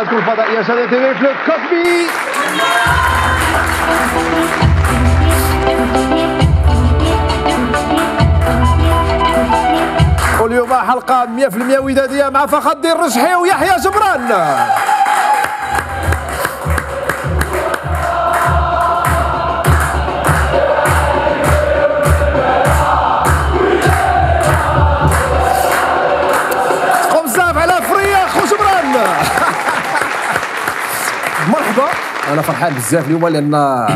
قناتكم الفضائيه شاديه تي في كوسبي واليوم حلقه 100% وداديه مع فخر الدين الرشحي ويحيى جبران فرحان بزاف اليوم لأن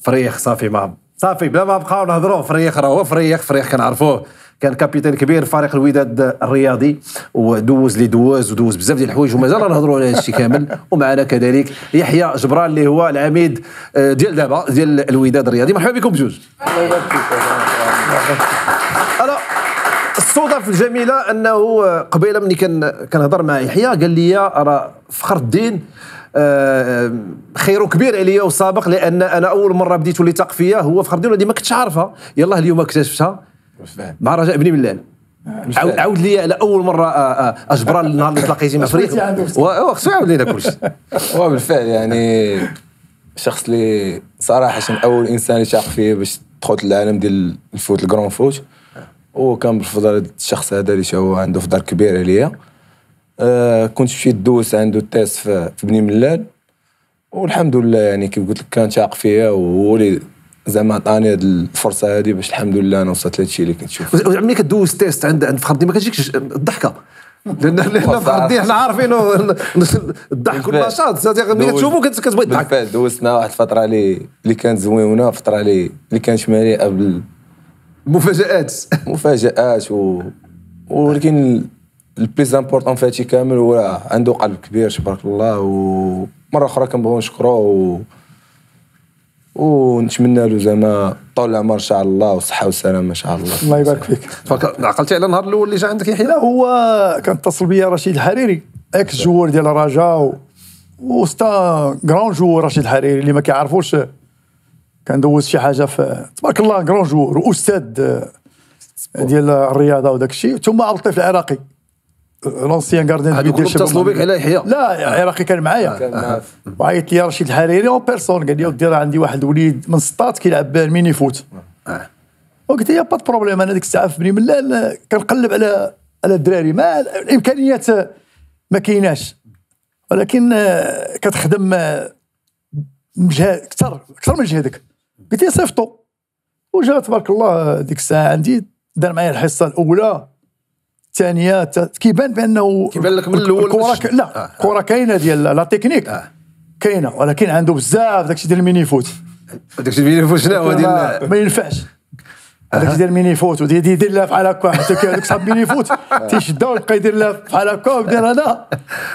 فريخ صافي ما صافي بلا ما نبقاو نهضروا فريخ راه هو فريخ فريخ كنعرفوه. كان كابيتان كبير فريق الوداد الرياضي ودوز اللي دوز ودوز بزاف ديال الحوايج ومازال نهضروا على هذا كامل. ومعنا كذلك يحيى جبران اللي هو العميد آه، ديال دابا ديال الوداد الرياضي. مرحبا بكم بجوج. الصدف الجميله أنه قبيلة ملي كنهضر مع يحيى قال لي راه فخر الدين. خير كبير عليا وسابق لأن أنا أول مرة بديت ولي تاق فيا هو فخر الدين ودي ما كنتش عارفها. يلاه اليوم اكتشفتها مع رجاء بن ملال عاود, لي على اول مرة آه، آه، اجبران النهار اللي تلاقيتي مع فريق و- خصو يعاود لينا كلشي هو بالفعل يعني الشخص اللي صراحة شن أول إنسان اللي تاق فيا باش دخلت للعالم ديال ال foot ال grand foot وكان بالفضل الشخص هذا اللي هو عنده فضل كبير عليا. آه كنت مشيت دوز عنده ال test في, في بني ملال. والحمد لله يعني كيف قلت لك كان تاق فيا وهو اللي زعما عطاني هاد الفرصة هذه باش الحمد لله أنا وصلت لهادشي اللي كنت شوف. ملي كدوز test عند عند فخر الدين ما كتجيكش الضحكة. لأن لأن فخر الدين حنا عارفينه الضحك والنشاط. ملي كتشوفو كت- كتبغي تضحك. بالفعل. دوزنا واحد الفترة اللي اللي كانت زوينة فترة اللي اللي كانت مليئة بال مفاجآت. مفاجآت و... ولكن le plus important في هادشي كامل هو عنده قلب كبير تبارك الله ومرة أخرى كنبغيو نشكروه و... ونتمنى له زعما طول العمر إن شاء الله والصحة والسلامة إن شاء الله. الله يبارك فيك. عقلتي على النهار الأول اللي جا عندك يحيى؟ لا هو كان اتصل بيا رشيد الحريري ex-joueur ديال الرجاء و و c'est un grand joueur رشيد الحريري اللي ما كيعرفوش كان دوز شي حاجة في تبارك الله grand joueur وأستاذ ديال الرياضة وداك الشيء ثم عبد اللطيف العراقي. l'ancien gardien هادو كلهم اتصلوا بك على يحيى لا العراقي كان معايا. معاه وعيط لي رشيد الحريري en personne قال لي ودي راه عندي واحد الوليد من سطات كيلعب ال mini-foot وقلت له pas problème. أنا ديك الساعة في بني ملال كنقلب على على الدراري. ما الإمكانيات ما كايناش. ولكن آه، كتخدم آه، مجهد أكثر أكثر من جهدك. قلت له صيفطو. وجا تبارك الله ديك الساعة عندي دار معايا الحصة الأولى. الثانية كيبان بأنه كيبان لك من الكره مش- ك... لا آه. الكره كاينة ديال la technique. آه. كاينة ولكن عنده بزاف داكشي ديال ال mini-foot. داك الشيء اللي foot شنو هو؟ ما, ديال ما ينفعش. هذاك ديال ال mini-foot ودي يدير لها بحال هكا. حتى كي هذوك صحاب mini-foot تيشدها ويبقى يدير لها بحال هكا ويدير هذا.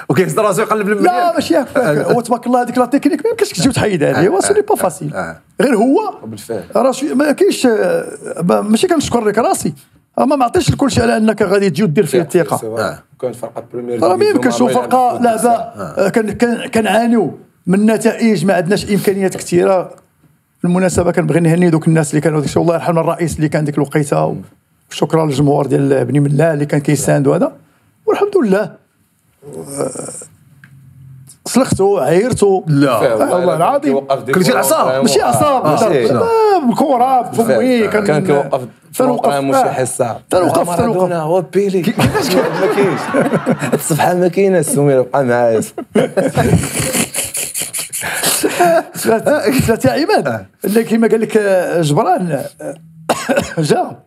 وكيهز راسو يقلب لا ماشي هكاك. هو تبارك الله هذيك la technique ما يمكنش تجي وتحيد هذه. هو ce n'est pas facile. آه. غير هو بالفعل راه ما كاينش آه، ما- ماشي كنشكر لك راسي. ما معطيش لكل شيء على أنك غادي تجي ودير فيه الثقة. آه. كانت فرقة première راه ما يمكنش فرقة لعبه. آه، كان كان- كنعانيو من نتائج ما عندناش إمكانيات كثيرة. بالمناسبه كنبغي نهني دوك الناس اللي كانوا ديك الشيء الله يرحم الرئيس اللي كان ديك الوقيتة. وشكرا للجمهور ديال بني ملا اللي كان كيساند وهذا. والحمد لله. آه، صلختو عايرتو لا. والله العظيم. كيوقف ديك كل شيء الكرة عصام. ماشي عصاب ماشي. بالكره بفمي كان كان كيوقف تنوقف مش حصة تنوقف تنوقف هو بيلي كيفاش ما كاينش الصفحه ما كاينة السمير بقى معايا ثلاثة عماد اللي كما قال لك آه، جبران آه، جا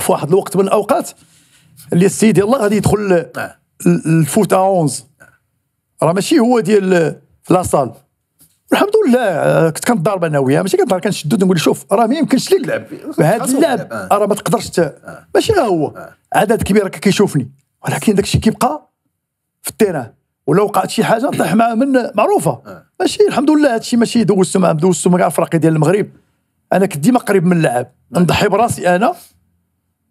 في واحد الوقت من الأوقات اللي السيد يلاه غادي يدخل آه. ال- ال foot 11 راه ماشي هو ديال آه، la salle الحمد لله آه، كنت كنضارب أنا وياه ماشي كنضارب كنشدو نقول شوف راه ما يمكنش لك لعب. بهذا اللعب آه. راه ما تقدرش ت- ماشي غير هو. عدد كبير كيشوفني. ولكن داك الشيء كيبقى في ال terrain. ولا وقعت شي حاجة طيح مع من معروفة. ماشي الحمد لله هذا الشيء ماشي دوزتو مع دوزتو مع الفرق ديال المغرب. أنا كنت ديما قريب من اللعب. نضحي براسي أنا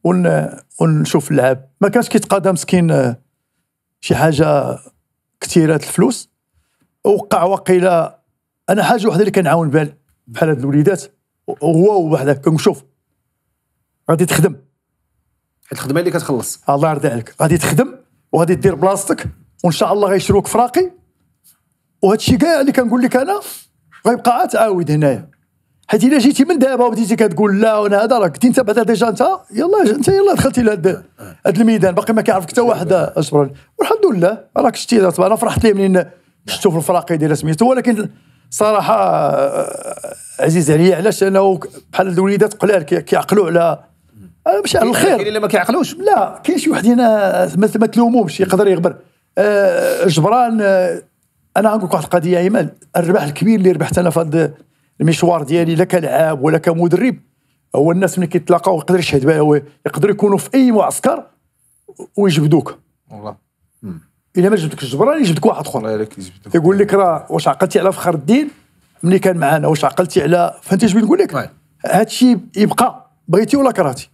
ون... ونشوف اللعب. ما كانش كيتقادى مسكين آه، شي حاجة كثيره الفلوس وقع وقيله أنا حاجة وحدة اللي كنعاون بها بحال هاد الوليدات هو وحده كنقول شوف غادي تخدم. حيت الخدمة اللي كتخلص. الله يرضي عليك. غادي تخدم وغادي دير بلاصتك وإن شاء الله غيشروك فراقي. وهذا الشيء كاع اللي كنقول لك أنا غيبقى عاد تعاود هنايا. حيت إلا جيتي من دابا وبديتي كتقول لا وأنا هذا راه كنتي انت بعدا déjà أنت يلا أنت يلا دخلتي لهذا هذا الميدان باقي ما كيعرفك حتى واحد اصبر والحمد لله راك شتي دابا أنا فرحت ليه منين شفتو في الفراقي ديال سميتو ولكن صراحة آه، عزيز عليا علاش؟ انه بحال الوليدات قلال كي- كيعقلوا على آه، ماشي على الخير. اللي ما كيعقلوش. لا كاين شي واحد هنا ما تلوموش يقدر يغبر. آه جبران آه أنا غنقول لك واحد القضية ايمن الربح الكبير اللي ربحت أنا في هذا المشوار ديالي لا كلاعب ولا كمدرب. هو الناس ملي كيتلاقاو يقدر يشهد بها هو يقدروا يكونوا في أي معسكر ويجبدوك. والله. إلا ما جبدك الجبران يجبدك واحد آخر. الله يلك يجبدك يقول لك راه واش عقلتي على فخر الدين؟ ملي كان معانا واش عقلتي على فهمتي بغيت نقول لك. هادشي يبقى بغيتي ولا كرهتي؟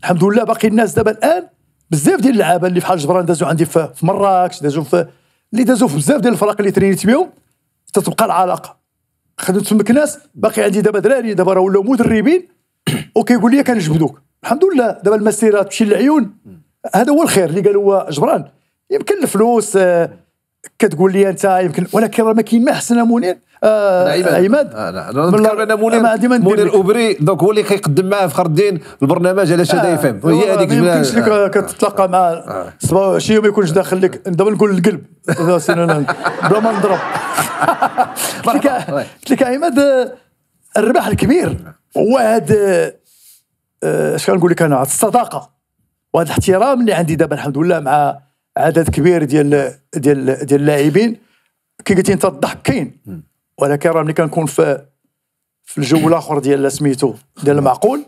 الحمد لله باقي الناس دابا الآن بزاف ديال اللعابة اللي بحال جبران دازوا عندي في مراكش دازوا في اللي دازوا في بزاف ديال الفرق اللي ترينيت بهم تتبقى العلاقة. خدمت تمك ناس باقي عندي دابا دراري دابا راه ولاو مدربين وكيقول لي كنجبدوك الحمد لله دابا المسيرة تمشي للعيون. هذا هو الخير اللي قال هو جبران. يمكن الفلوس آه، كتقول لي أنت يمكن ولكن راه ما كاين ما أحسن منير عماد آه، لا من نذكر لا- منير ما ندير منير لك. après donc هو اللي كيقدم معاه فخر الدين البرنامج على Chada FM. آه، هي هذيك ما يمكنش لك آه. آه، كتتلاقى مع 27 يوم ما يكونش داخل لك. دابا نقول القلب. بلا ما نضرب. قلت لك. قلت عماد آه، الربح الكبير هو آه، اش كنقول لك أنا هاد الصداقة وهذا الاحترام اللي عندي دابا الحمد لله مع عدد كبير ديال ديال ديال اللاعبين. كي قلتي أنت الضحك كاين. ولكن راه ملي كنكون في في الجو الآخر ديال سميتو ديال المعقول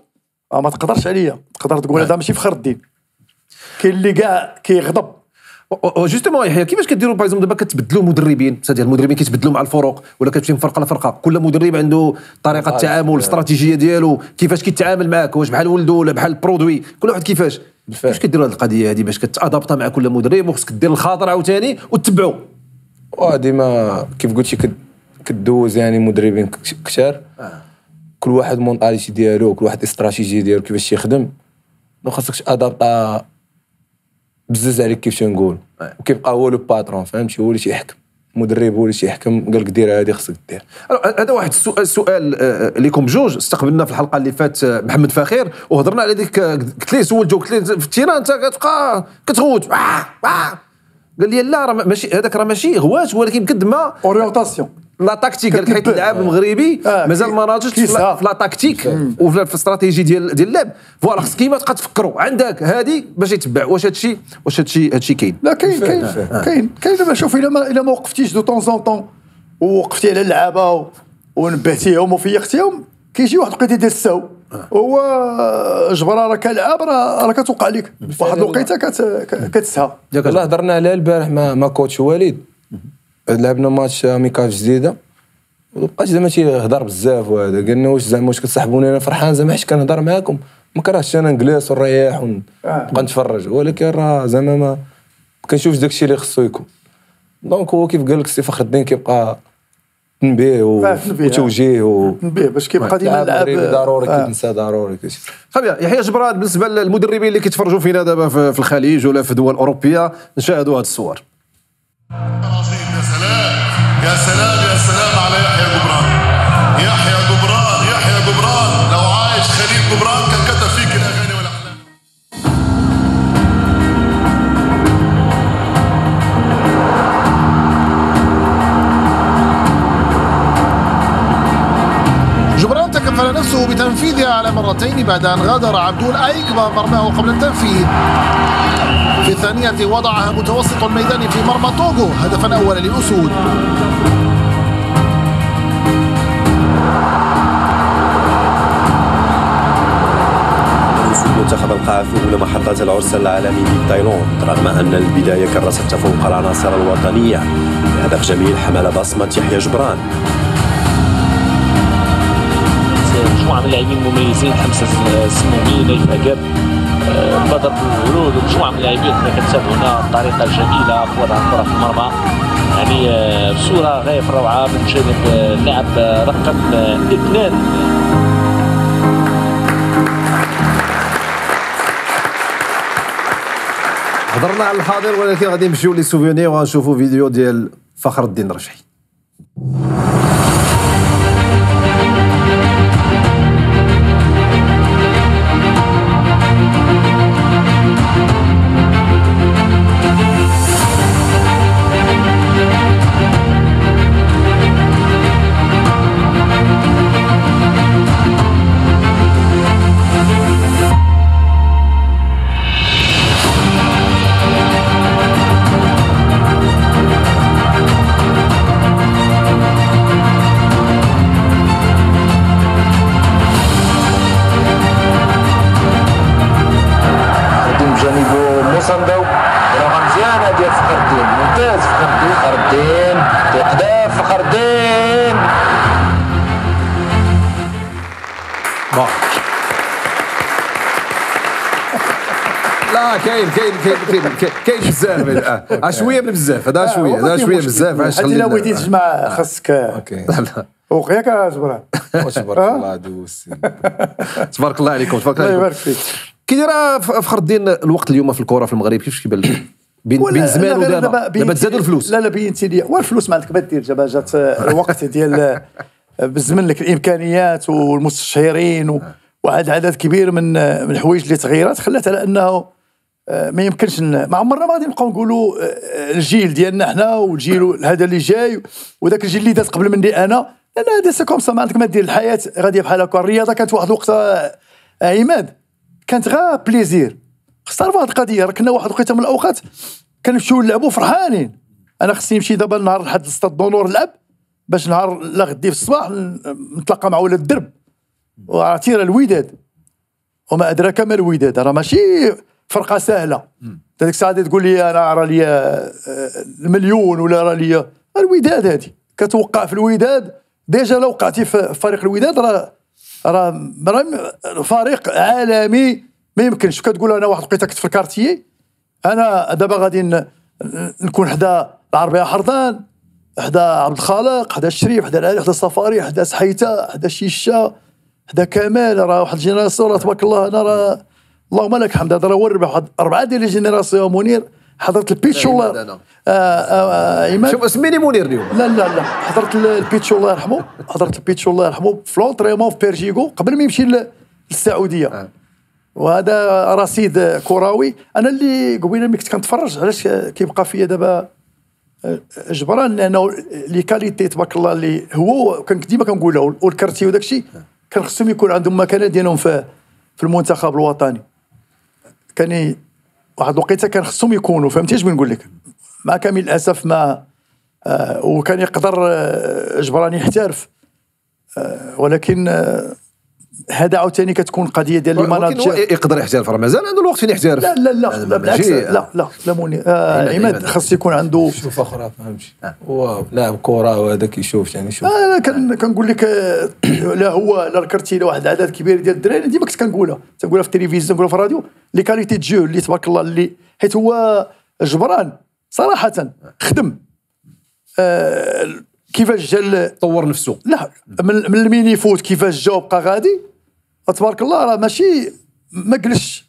آه ما تقدرش عليا. تقدر تقول هذا ماشي فخر الدين. كاين اللي كاع كيغضب. justement يحيى كيفاش كديروا؟ par exemple دابا كتبدلوا مدربين ديال المدربين كيتبدلوا مع الفرق ولا كتمشي من فرقة لفرقة؟ كل مدرب عنده طريقة التعامل الاستراتيجيه ديالو كيفاش كيتعامل معاك؟ واش بحال ولده ولا بحال produit كل واحد كيفاش؟ بالفعل. كيفاش كديروا هذه القضية هذه باش كت adapter مع كل مدرب وخصك دير الخاطر عاوتاني وتتبعوا وديما كيف قلتي كدوز يعني مدربين كثار كل واحد mentalité ديالو كل واحد استراتيجيه ديالو كيفاش يخدم. ما خاصكش adapter بزز عليك كيف تنقول وكيبقى هو le patron فهمتي؟ هو اللي تيحكم. المدرب هو اللي تيحكم. قال لك دير هذه خصك دير. هذا واحد السؤال سؤال آه، ليكم بجوج. استقبلنا في الحلقة اللي فات آه، محمد فخير وهضرنا على ديك آه، قلت ليه سولته قلت ليه في التيران انت كتبقى كتغوت. آه، آه. قال لي لا راه ماشي هذاك راه ماشي غواش ولكن قد ما orientation la tactique. قال لك حيت. اللاعب المغربي آه، مازال ما ناضجش في. la- tactique. وفي في الاستراتيجي ديال ديال اللعب. voilà خصك كيما تبقى تفكروا عندك هذه باش يتبع. واش هادشي واش هادشي هادشي كاين. لا كاين كاين كاين كاين. دابا شوف إلا ما إلا ما وقفتيش de temps en temps ووقفتي على اللعابة ونبهتيهم وفيقتيهم كيجي واحد الوقيته يدير السو. هو جبران راه كلاعب راه راه كتوقع لك واحد الوقيته كتسهى. والله هضرنا عليها البارح مع مع coach وليد. لعبنا ماتش ميكاف جديدة. وبقاش زعما تيهضر بزاف وهذا. قالنا واش زعما واش كتصاحبوني أنا فرحان زعما حيت كنهضر معاكم. ما كرهتش أنا نجلس ونريح ونبقى نتفرج. ولكن راه زعما ما ما كنشوفش داكشي اللي خصو يكون. donc هو كيف قال لك سي فخر الدين كيبقى تنبيه و- آه، تنبيه. وتوجيه و نبيه باش كيبقى ديما لاعب اللعب مغربي ضروري آه. كيتنسى ضروري كلشي خبيا يحيى جبران بالنسبة للمدربين اللي كيتفرجوا فينا دابا في في الخليج ولا في دول أوروبية نشاهدوا هذه الصور عظيم يا سلام يا سلام يا سلام على يحيى جبران يحيى نفسه بتنفيذها على مرتين بعد أن غادر عبدول ايقظ مرماه قبل التنفيذ. في الثانية وضعها متوسط الميدان في مرمى توغو هدفا أولا للأسود الأسود المنتخب القاف أولى محطات العرس العالمي في تايلاند رغم أن البداية كرست تفوق العناصر الوطنية. بهدف جميل حمل بصمة يحيى جبران. مجموعه من اللاعبين مميزين حمزه السمومي نايف اكاب آه، بدر الولود ومجموعه من اللاعبين هنا الطريقة الجميله في وضع الكرة في المرمى. يعني آه، بصورة غايه في الروعه من جانب آه، اللاعب آه، رقم آه، اثنان. هضرنا على الحاضر ولكن غادي نمشيو les souvenirs وغنشوفوا فيديو ديال فخر الدين رجحي. كاين كاين بزاف آه. آه، شوية من بزاف هذا شوية هذا شوية بزاف علاش حتى الا بغيتي خلينا تجمع خاصك أوكي. وقياك جبران. تبارك الله دوس تبارك الله عليكم تبارك الله الله يبارك فيك. كي داير ف- فخر الدين الوقت اليوم في الكره في المغرب كيفاش كيبان؟ لك بين بين زمان ودابا دابا تزادوا الفلوس. لا لا بينتي لي والفلوس ما عندك ما دير دابا جات الوقت ديال بالزمن لك الإمكانيات والمستشيرين و- وعاد عدد كبير من من الحوايج اللي تغيرت خلات على أنه آه، ما يمكنش ما عمرنا ما غادي نبقاو نقولوا آه، الجيل ديالنا حنا والجيل هذا اللي جاي وذاك الجيل اللي داز قبل مني أنا. لأن هذا c'est comme ça ما عندك ما دير الحياة غادية بحال هكا. الرياضة كانت واحد الوقت آه، عماد. كانت غير plaisir. خص تعرف واحد القضية. راه كنا واحد الوقيته من الأوقات كنمشيو نلعبوا فرحانين. أنا خصني نمشي دابا النهار لحد ال stade d'honneur نلعب باش نهار لا غدي في الصباح نتلاقى مع ولاد الدرب. وعرفتي راه الوداد. وما أدراك ما الوداد. راه ماشي فرقة سهلة. ديك الساعة تقول لي أنا راه لي آه، المليون ولا راه لي الوداد هذه. كتوقع في الوداد déjà لو وقعتي في فريق الوداد راه راه فريق عالمي. ما يمكنش. كتقول أنا واحد الوقيتة في ال quartier أنا دابا غادي نكون حدا العربية حرضان حدا عبد الخالق حدا الشريف حدا العلي حدا الصفاري حدا سحيتة حدا شيشة حدا كمال راه واحد الجينيراسيون راه تبارك الله أنا راه اللهم لك الحمد هذا راه واحد أربعة ديال لي جينيراسيون منير حضرت البيتش عماد والله. أنا. آه، آه، عماد شوف سميني منير اليوم. لا لا لا. حضرت ال- البيتش الله يرحمه. حضرت البيتش الله يرحمه. في لونتريمون في بيرجيكو قبل ما يمشي للسعودية. وهذا رصيد كروي. أنا اللي قبيلة ملي كنت كنتفرج علاش كيبقى فيا دابا آه، جبران؟ لأنه les qualités تبارك الله اللي هو كان ديما كنقولها والكارتي وداك الشيء كان خصهم يكون عندهم مكانة ديالهم في في المنتخب الوطني. كان واحد الوقيته كان خصهم يكونوا فهمتي اش بنقول لك؟ مع كامل الاسف ما آه، وكان يقدر آه، يحترف. آه، ولكن آه، هذا عاوتاني كتكون قضية ديال المناجر يقدر يحترف راه مازال عنده الوقت فين يحترف؟ لا لا لا, بالعكس لا لا لا موني. آه عماد-. خاص يكون عنده شوف أخرى فهمتش هو لاعب كره وهذا كيشوف يعني شوف أنا كان كنقول لك آه، لا هو لا ركرتي لا واحد العدد كبير ديال الدراري ديما كنت كنقولها. تنقولها في التلفزيون تنقولها في الراديو لي كاليتي جو اللي تبارك الله اللي حيت هو جبران صراحة خدم. آه كيفاش جا طور نفسه. لا من, من الميني فوت كيفاش جا وبقى غادي تبارك الله راه ماشي ما جلسش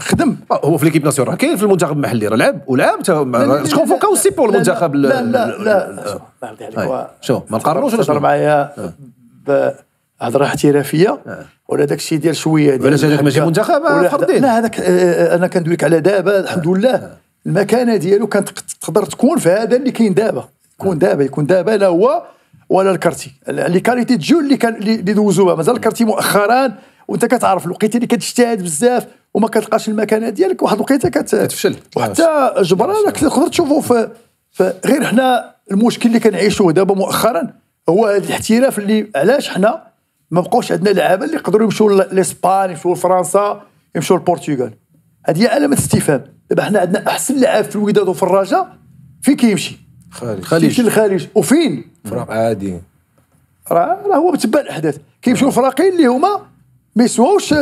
خدم. آه، هو في ليكيب ناسيونال راه كاين في المنتخب المحلي راه لعب ولعب شكون فوكا اوسي بور المنتخب لا لا لا, لا, لا, شوف، ما ولا تهضر؟ معايا بهضره احترافيه ولا داك الشيء ديال شوية ديال علاش هذاك ماشي. منتخب، آه، فردين. لا هذاك آه، أنا كندوي لك على دابا الحمد لله. المكانة ديالو كانت تقدر تكون في هذا اللي كاين دابا. يكون دابا يكون دابا لا هو ولا الكارتي les qualités de jeu اللي كان اللي دوزوها مازال الكارتي مؤخرا وانت كتعرف الوقيتة اللي كتجتهد بزاف وما كتلقاش المكانة ديالك. واحد الوقيتة كت كتفشل. وحتى جبران تقدر تشوفه في, في غير حنا المشكل اللي كنعيشوه دابا مؤخرا هو هذا الاحتراف اللي علاش حنا ما بقاوش عندنا لعابة اللي يقدروا يمشوا ل- لإسبان يمشوا لفرنسا يمشوا للبرتغال هذه علامة استفهام. دابا حنا عندنا أحسن لاعب في الوداد وفي الرجاء فين كيمشي؟ خالد كيمشي للخارج وفين؟ فرق عادي. راه هو بتبع الأحداث. كيمشيو الفراقين اللي هما ما يسواوش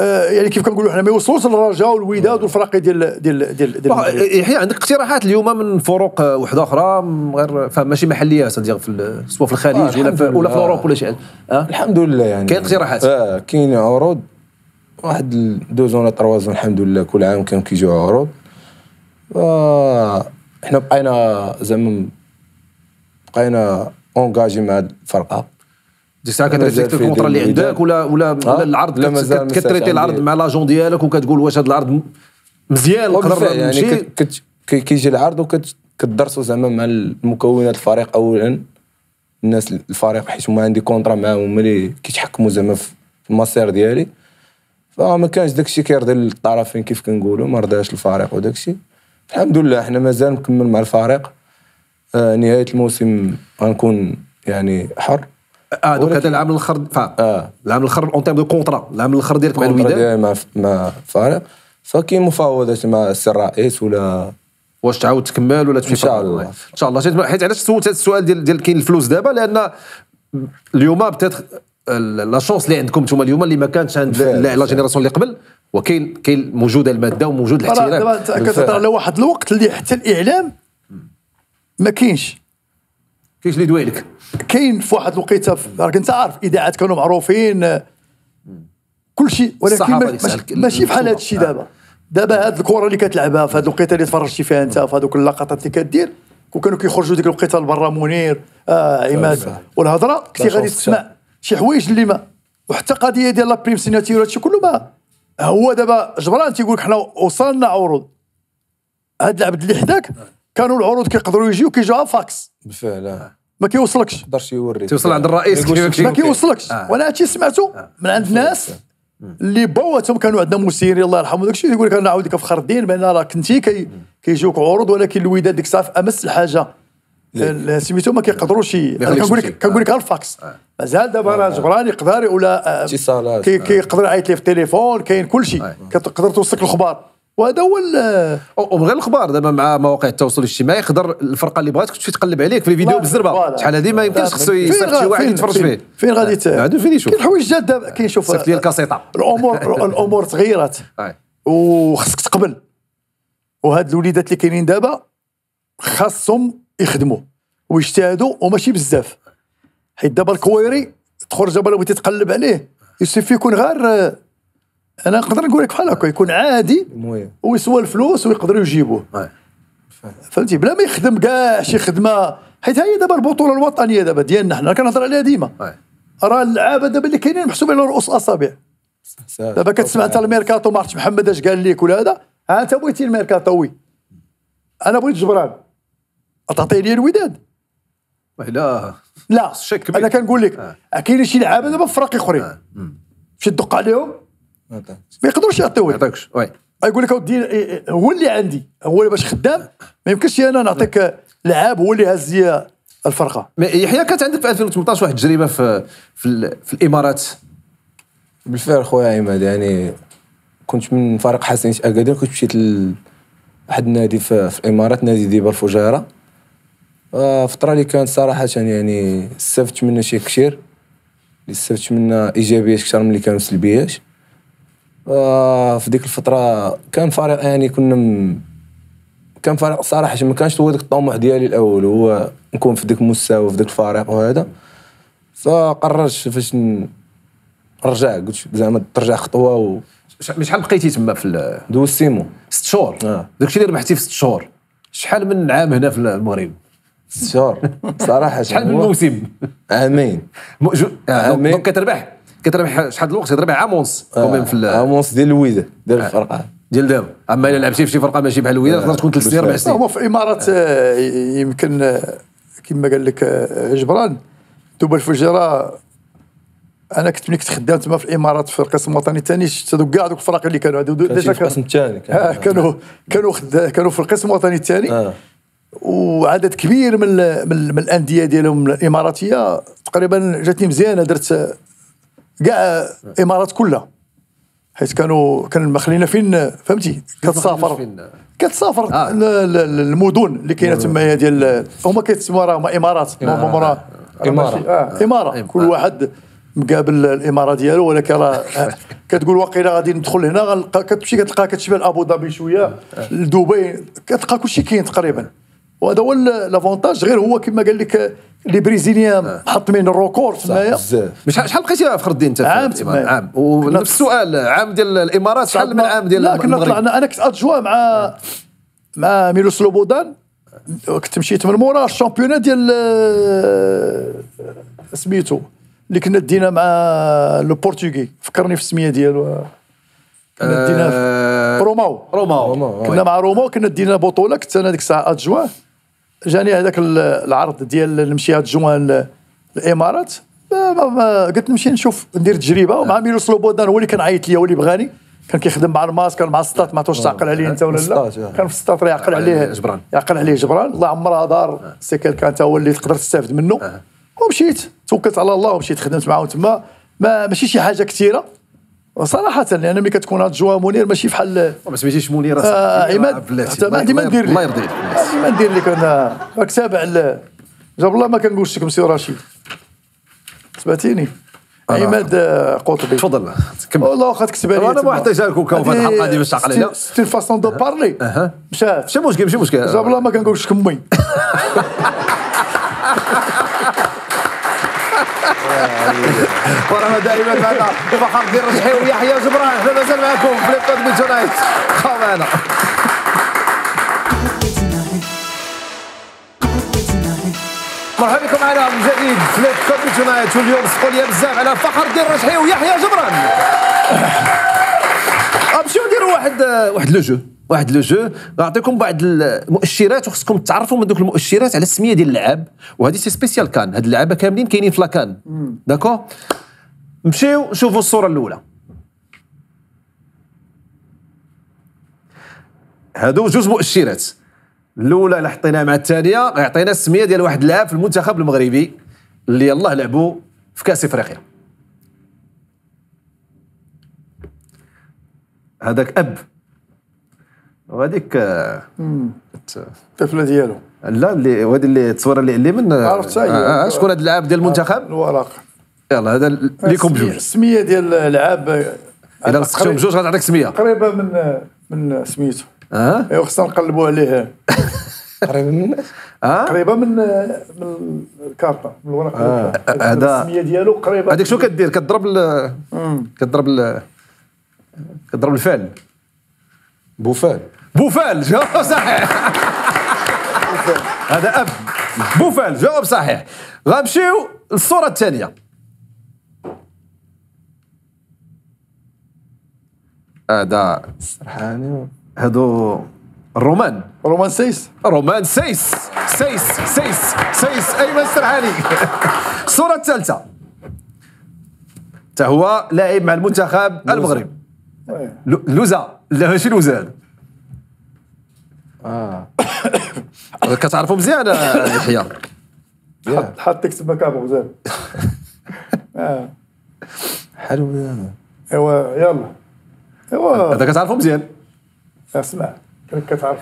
آه يعني كيف كنقولوا حنا ما يوصلوش للرجاء والوداد والفراقي ديال ديال ديال, ديال. يحيى عندك اقتراحات اليوم من فروق آه، وحدة أخرى غير فهم ماشي محلية صديق في سواء في الخليج آه، ولا في ولا في. أوروبا ولا شي حاجة. آه؟ الحمد لله يعني. كاين اقتراحات؟ آه كاين عروض. واحد ال- deux ans ولا trois ans الحمد لله كل عام كانوا كيجيو عروض. آه إحنا بقينا زعما بقينا engagé مع الفرقة ديك الساعة مازال كتريفليكت في الكونترا اللي. عندك ولا ولا ولا آه؟ العرض كتريتي العرض. مع لاجون ديالك وكتقول واش هذا العرض مزيان نقدر يعني نمشي كي- كيجي العرض وكتدرسوا زعما مع المكونات الفريق اولا الناس الفريق حيت هما عندي كونترا معاهم هما اللي كيتحكموا زعما في المسير ديالي فما كانش داكشي كيرضي الطرفين كيف كنقولوا ما رضاش الفريق وداكشي الحمد لله إحنا مازال مكمل مع الفريق. آه نهاية الموسم غنكون يعني حر. آه ولكن- هذا العام الأخر ف آه. العام الأخر en termes de contrat العام الأخر ديالك مع الوداد ديالي مع مع الفريق فكاين مفاوضات مع السي الرئيس ولا واش تعاود تكمل ولا تمشي إن شاء؟ الله. إن شاء الله. حيت- علاش سولت هذا السؤال ديال ديال كاين الفلوس دابا؟ لأن اليوم peut-être la chance اللي عندكم أنتم اليوم اللي ما كانش عند la-. génération اللي قبل وكاين كاين موجوده المادة وموجود انت كتهضر على واحد الوقت اللي حتى الإعلام ما كاينش. كاينش اللي يدوي لك كاين في واحد الوقيتة راك أنت عارف اذاعات كانوا معروفين آه، كل شيء ولكن ماشي- بحال هذا. الشيء دابا. دابا هاد الكرة اللي كتلعبها في هاد الوقيتة اللي تفرجتي فيها أنت في هذوك اللقطات اللي كدير وكانوا كيخرجوا ديك الوقيتة لبرا منير آه عماد والهضرة. كنتي غادي تسمع شي حوايج اللي ما وحتى قضية ديال la prime signature وهادشي كله ما هو دابا جبران تيقول لك حنا وصلنا عروض. هاد العبد اللي حداك كانوا العروض كيقدروا يجيو كيجيوها فاكس. بالفعل آه. ما كيوصلكش. يقدرش يوري. توصل عند الرئيس. ما ما كي- كيوصلكش. آه. وأنا هادشي سمعته من عند ناس اللي بواتهم كانوا عندنا مسيرين الله يرحمه. داكشي يقول لك أنا عاودك فخر الدين بأن راه كنتي كي كيجيوك عروض ولكن الوداد ديك الساعة في أمس الحاجة. ال- سميتو ما كيقدروش أنا كنقول لك. كنقول لك ها الفاكس مازال دابا راه جبران يقدر ولا آه، اتصالات. كي- كيقدر يعيط لي في التليفون كاين كل شيء. كتقدر توصلك الخبار. وهذا هو ال- و- ومن غير الاخبار دابا مع مواقع التواصل الاجتماعي يقدر الفرقة اللي بغاتك تمشي تقلب عليك في الفيديو. بالزربه شحال هذه ما يمكنش خصو يصيفط شي واحد يتفرج فيه. فين غادي ت- فين يشوف؟ كاين حوايج جاد دابا كاين شوف صيفط لي الكاسيطة. الأمور الأمور تغيرت. آه. وخصك تقبل. وهاد الوليدات اللي كاينين دابا خاصهم يخدموا ويجتهدوا وماشي بزاف. حيت دابا الكويري تخرج دابا لو بغيتي تقلب عليه يسفي يكون غير أنا نقدر نقول لك بحال هكا يكون عادي ويسوى الفلوس ويقدروا يجيبوه. فهمتي؟ بلا ما يخدم كاع شي خدمة. حيت هي دابا البطولة الوطنية دابا ديالنا حنا كنهضر عليها ديما. راه اللعابة دابا اللي كاينين محسوبين على رؤوس أصابع. دابا كتسمع انت الميركاتو ما عرفتش محمد اش قال لك ولا هذا. انت بغيتي الميركاتو oui أنا بغيت جبران. تعطي لي الوداد. لا لا شك. أنا كنقول لك كاينين شي لعابة دابا في فرق آخرين. مشي تدق عليهم؟ ما يقدروش ما يعطيوك. يعطيكش. oui. يقول لك أودي هو اللي عندي. هو اللي باش خدام. ما يمكنش أنا نعطيك لعاب هو اللي هز لي الفرقة. يحيى كانت عندك في 2018 واحد التجربة في في, ال- في الإمارات؟ بالفعل خويا عماد يعني كنت من فريق حسن أكادير كنت مشيت ل واحد النادي في, في الإمارات نادي ديبا الفجيرة. آه، فترة اللي كانت صراحة يعني استفدت منها شي كثير اللي استفدت منها إيجابيات أكثر من اللي كانوا سلبيات آه، في ديك الفترة كان فريق يعني كنا م... كان فريق صراحة ما كانش هو داك الطموح ديالي الأول هو نكون في ديك المستوى في داك الفريق وهذا. فقررت فاش نرجع قلت زعما ترجع خطوة و شحال بقيتي تما في ال- دوز سيمو. ست شهور؟ آه. داكشي اللي ربحتي في ست شهور. شحال من عام هنا في المغرب؟ شهور صراحة شحال من موسم؟ عامين جو- آه، عامين. دونك كتربح. كتربح شحال الوقت؟ كتربح عام ونص كوميم في ال- امونس ديال الويدة ديال الفرقة. ديال دابا. أما إلا لعبتي في شي فرقة ماشي بحال الوداد تقدر تكون ثلاث سنين أربع سنين. هو في الامارات آه، يمكن آه، كما قال لك آه، جبران دوبا الفجيره أنا كنت ملي كنت خدام تما في الامارات في القسم الوطني الثاني شفت هذوك كاع دوك الفرق اللي كانوا. كان ديجا في القسم الثاني كان. آه، كانوا كانوا خد- كانوا في القسم الوطني الثاني وعدد كبير من من, ال- من الأندية ديالهم الإماراتية تقريبا جاتني مزيانة درت كاع الامارات كلها حيت كانوا كان خلينا فين؟ فهمتي؟ كتسافر؟ كتسافر آه. ل- ل- المدن اللي كاينة تما هي ديال هما كيتسموا راه هما إمارات. هما مرا إمارة. آه. إمارة. كل واحد مقابل الإمارة ديالو ولكن راه آه، كتقول واقيلا غادي ندخل هنا كتمشي كتلقى كتشبه لأبو ظبي شوية. لدبي كتلقى كلشي كاين تقريبا. وهذا هو لافونتاج غير هو كما قال لك les Brésiliens محطمين ال record تمايا بزاف. مش شحال بقيتي يا فخر الدين انت في عام؟ تمايا. عام. ونفس السؤال عام ديال الإمارات شحال من عام ديال لا كنا؟ طلعنا. أنا كنت adjoint مع مع ميلو سلوبودان كنت مشيت من مورا ال championnat ديال آه، سميتو اللي كنا دينا مع le Portugais. فكرني في السمية ديالو. كنا دينا في آه، روماو. روما روما. كنا مع روماو كنا دينا بطولة. كنت أنا ديك الساعة adjoint جاني هذاك ال- العرض ديال نمشي adjoint ل- الإمارات. ما ما ما قلت نمشي نشوف ندير تجربة. ومع ميلو سلوبودان هو اللي كان عيط لي هو اللي بغاني. كان كيخدم مع الماس كان مع السطات ما عرفتش تعقل عليه أنت ولا لا. كان في السطات راه يعقل عليه جبران. يعقل عليه جبران. الله عمرها دار. سي كان هو اللي تقدر تستافد منه. ومشيت. توكلت على الله ومشيت خدمت معاهم تما. ما ماشي شي حاجة كثيرة. وصراحة لأن ملي كتكون هاد منير ماشي بحال ما سميتيش منير آه، عماد حتى ما عندي ما ندير الله لك يرضيك عندي ما ندير لك أنا. راك تابع جاب الله ما كنقولش لكم سي رشيد. سمعتيني؟ عماد آه، قطبي. تفضل كمل. والله واخا تكتب عليا أنا ما احتاج لكم كون في الحلقة دي باش تعقل عليها. c'était façon de parler مشات ماشي مشكل ماشي مشكل. جاب الله ما كنقولش كمي ورانا دائما معنا فخر الدين رجحي ويحيى جبران إحنا مازال معكم في l'épisode من Tonight. معنا مرحبا بكم معنا من جديد في l'épisode من Tonight. واليوم سقوا لي بزاف على فخر الدين رجحي ويحيى جبران نمشيو نديروا واحد واحد le jeu واحد le jeu. نعطيكم بعض المؤشرات وخصكم تعرفوا من دوك المؤشرات على السمية ديال اللعاب وهذه c'est spécial CAN. هاد اللعابة كاملين كاينين في la CAN. d'accord؟ نمشيو نشوفوا الصورة الأولى. هادو جوج مؤشرات. الأولى اللي حطيناها مع الثانية غيعطينا السمية ديال واحد اللاعب في المنتخب المغربي اللي يلاه لعبوا في كأس إفريقيا. هذاك أب. وهذيك آه، الطفله ديالو. لا اللي وهذه اللي التصويره اللي اللي من عرفت هي. آه، آه، شكون هذا اللاعب ديال المنتخب؟ الورق يلا هذا ليكم بجوج. السميه ديال العاب إذا مسكتهم بجوج غنعطيك سمية. قريبة من من سميتو آه؟ ايوا خصنا نقلبوا عليه. قريب من؟ آه؟ قريبة من من الكارطة من الورق. هذا- السمية ديالو قريبة هذيك شو كدير؟ كتضرب ال- كتضرب الفال بوفال. بوفال جواب صحيح. هذا أب. بوفال جواب صحيح. غنمشيو للصورة الثانية هذا سرحاني. هادو الرومان. رومان سيس. رومان سيس. سيس سيس سيس. أيمن السرحاني. الصورة الثالثة. حتى هو لاعب مع المنتخب المغرب. لو- لوزا. لا ماشي لوزا. هذا. آه. كتعرفوا مزيان آه، يحيى. حط حط تكتب مكابو مزيان. آه. حلو ايوا يلا. ايوا هذا كتعرفوا مزيان. اسمع كتعرف؟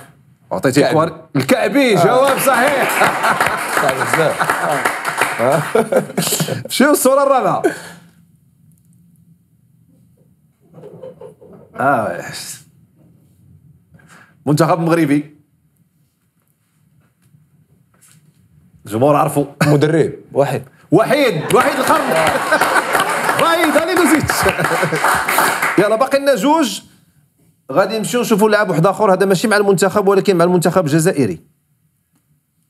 عطيتي كوار الكعبي جواب صحيح. بزاف شنو الصورة الرابعة؟ آه منتخب مغربي. الجمهور عرفوا. مدرب. واحد. وحيد. وحيد القرن وحيد هاني دوزيتش يلا باقي لنا جوج. غادي نمشيو نشوفوا لاعب واحد آخر. هذا ماشي مع المنتخب ولكن مع المنتخب الجزائري.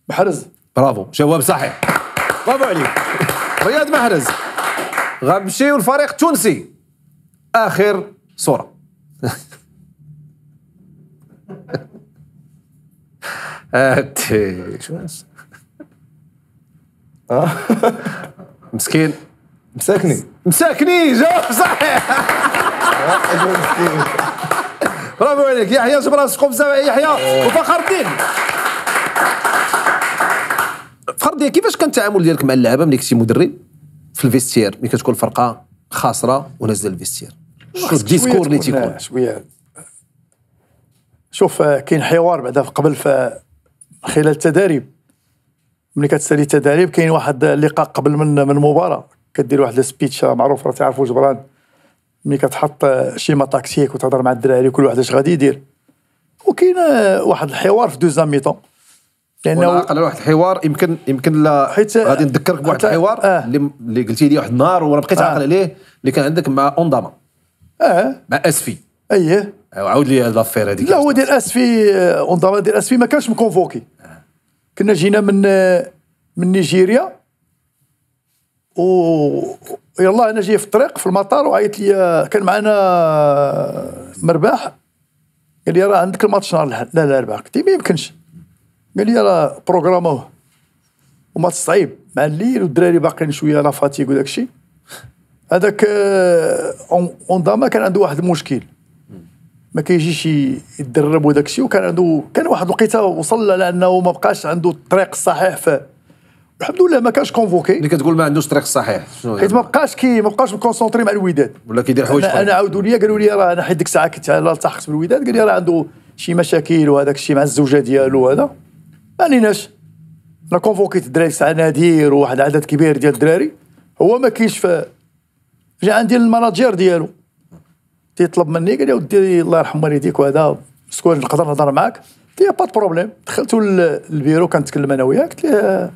محرز برافو. جواب صحيح. برافو عليك. رياض محرز غنمشيو الفريق التونسي آخر صورة. هاتي شو هس؟ مسكين. مساكني. مساكني جواب صحيح. برافو عليك. يحيى سقوم بزاف يحيى. وفخر الدين فخر الدين كيفاش كان التعامل ديالك مع اللعابه ملي كنتي مدرب في ال vestiaire ملي كتكون الفرقة خاسرة ونازلة ال vestiaire شو ال discours اللي تيكون؟ آه، شوية. شوف آه، كاين حوار بعدا قبل في خلال التدريب. ملي كتسالي التدريب كاين واحد اللقاء قبل من من المباراه كدير واحد ال speech معروف راه تعرفوا جبران. ملي كتحط آه، schéma tactique وتهضر مع الدراري كل واحد اش غادي يدير. وكاين آه، واحد الحوار في deuxième mi-temps لأنه عقل واحد الحوار يمكن يمكن لا حيت- غادي نذكرك بواحد الحوار آه. اللي اللي قلتي لي واحد النهار وأنا بقيت آه. عاقل عليه اللي كان عندك مع اونداما آه. مع أسفي. اييه عاود لي l'affaire هذيك لا هو ديال اسفي آه، اون ديال اسفي ما كانش م convoqué. كنا جينا من آه، من نيجيريا. و يلا أنا جاي في الطريق في المطار وعيط لي آه، كان معنا آه، مرباح. قال لي راه عندك الماتش نهار الأحد لا لا الاربعاء قلت ما يمكنش. قال لي راه programmé وه وماتش صعيب. مع الليل والدراري باقيين شوية la fatigue وداك الشيء. هذاك اونداما كان عنده واحد المشكل ما كيجيش يتدرب وداك الشيء وكان عنده كان واحد الوقيته وصل لأنه ما بقاش عنده الطريق الصحيح ف الحمد لله ما كانش convoqué اللي كتقول ما عندوش طريق صحيح. شنو حيت ما؟ بقاش كي ما بقاش م concentré مع الوداد. ولا كيدير حوايج أنا, أنا. عاودوا لي قالوا لي راه أنا حيت ديك الساعة كنت التحقت بالوداد قال لي راه عنده شي مشاكل وهذاك الشيء مع الزوجة ديالو وهذا. ما عليناش. أنا convoqué ت الدراري ساعه نادير وواحد عدد كبير ديال الدراري. هو ما كاينش ف جا عندي ال manager ديالو. تيطلب مني قال لي ودي الله يرحم والديك وهذا سكون نقدر نهضر معاك. قلت له pas problème دخلت للبيرو كنتكلم أنا وياه قلت له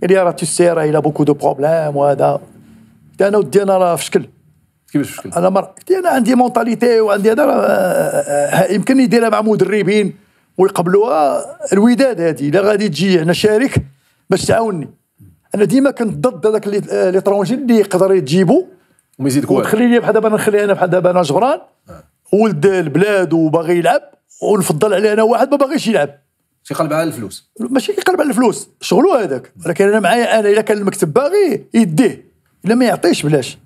قال لي راه tu sais راه il a beaucoup de problèmes وهذا. قلت أنا ودي أنا راه في شكل. كيفاش الشكل أنا مر... قلت أنا عندي mentalité وعندي هذا راه- آه، يمكن يديرها مع مدربين ويقبلوها الوداد هذه إلا غادي تجي أنا شارك باش تعاوني أنا ديما كنت ضد هذاك اللي آه، اللي يقدر تجيبو وما يزيدك والو وتخلي لي بحال دابا نخلي أنا بحال دابا أنا جبران ولد البلاد وباغي يلعب ونفضل عليه أنا واحد ما باغيش يلعب. شي قلب على الفلوس. ماشي كيقلب على الفلوس شغلو هذاك. ولكن أنا معايا أنا إلا كان المكتب باغي يديه إلا ما يعطيش بلاش.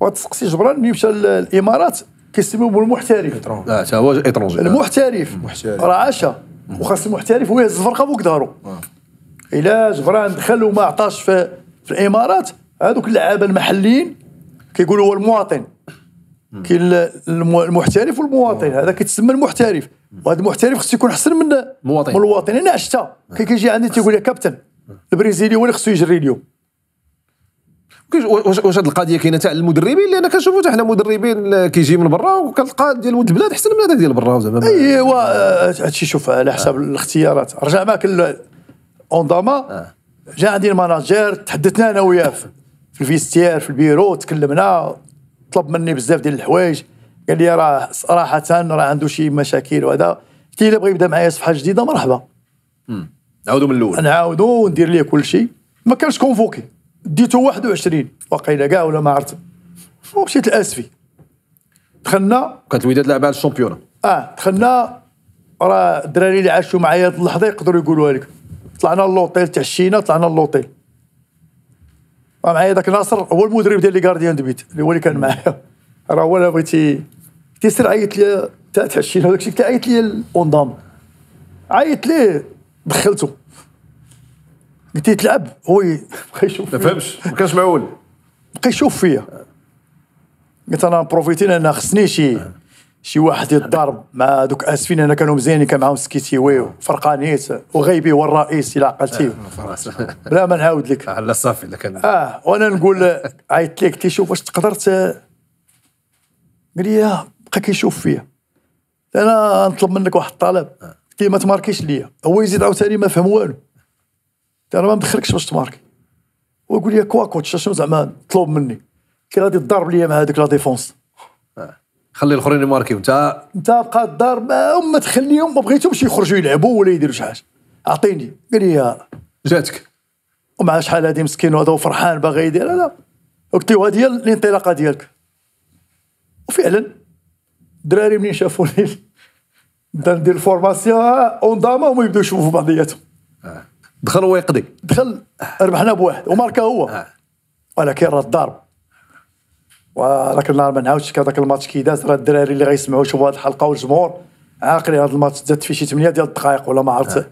وتسقسي جبران ملي مشى للامارات كيسميوه بالمحترف. آه تا هو étranger المحترف. راه عاشا وخاص المحترف هو يهز الفرقه فوق ظهره إلا جبران دخل وما عطاش في, في الإمارات هذوك اللعابة المحليين كيقولوا هو المواطن. كاين الم- المحترف والمواطن. هذا كيتسمى المحترف. وهذا المحترف خصو يكون أحسن من مواطن. من الواطن أنا عشتها. كي كيجي عندي تيقول لي كابتن البرازيلي هو اللي خصو يجري اليوم. واش واش هاد القضية كاينة تاع المدربين؟ لأن كنشوفوا حتى حنا مدربين كيجي من برا وكنلقى ديال ولد البلاد أحسن من هذاك ديال برا زعما. ايوا آه، هادشي شوف على حساب الاختيارات. رجع معك اونداما جا عندي ال manager تحدثنا أنا وياه. في- في ال vestiaire في البيرو تكلمنا طلب مني بزاف ديال الحوايج. قال لي راه صراحة راه عنده شي مشاكل وهذا. قلت له بغى يبدا معايا صفحة جديدة مرحبا. عاودوا من الأول. نعاودو وندير ليه كل شيء. ما كانش convoqué ديتو 21 واقيلا كاع ولا ما عرفت. ومشيت لأسفي. دخلنا. كانت الوداد لعبها على ال champion. آه دخلنا. راه الدراري اللي عاشوا معايا هاد اللحظة يقدروا يقولوها لك. طلعنا للوطيل تعشينا طلعنا للوطيل معايا داك ناصر هو المدرب ديال les gardiens de but اللي هو اللي كان معايا. راه هو اللي بغيتي تيسر عيط لي تا تعشينا داك الشيء عيط لي الاوندام عيط ليه دخلته. قلت له تلعب؟ هو بقى يشوف ما. فهمش ما كانش معول بقى يشوف فيا. قلت أنا بروفيتي لأن خصني شي شي واحد يتضارب مع دوك آسفين أنا كانوا مزيانين كان معاهم سكيتيوي وفرقانيت وغيبي هو الرئيس إلى عقلتي بلا ما نعاود لك. لا صافي الا كان. آه وأنا نقول عيطت لك قلت لي شوف واش تقدر ت- قال لي آه، بقى كيشوف فيا. أنا نطلب منك واحد الطلب. قلت ما تماركيش ليا. هو يزيد عاوتاني ما فهم والو. أنا ما مدخلكش باش ت marquer. هو يقول لي quoi coach شنو زعما طلب مني. له غادي تضارب ليا مع هذيك la défense. خلي الاخرين ي marquer و انت انت بقى معاهم ما تخليهم ما بغيتهمش يخرجوا يلعبوا ولا يديروا شي حاجة. أعطيني. قال لي آه. جاتك. ومع شحال هادي مسكين وهذا فرحان باغي يدير؟ هذا قلت له هذه هي الانطلاقة ديالك. وفعلا الدراري منين شافوني نبدا ندير ال formation اونداما هما يبداو يشوفوا بعضياتهم. دخل هو يقضي. دخل ربحنا بواحد و marqué هو. ولكن راه الضرب. وذاك النهار ما نعاودش هذاك الماتش كي داز راه الدراري اللي غيسمعوا يشوفوا هذه الحلقة والجمهور عاقلين هذا الماتش زادت فيه شي 8 ديال الدقائق ولا ما عرفت.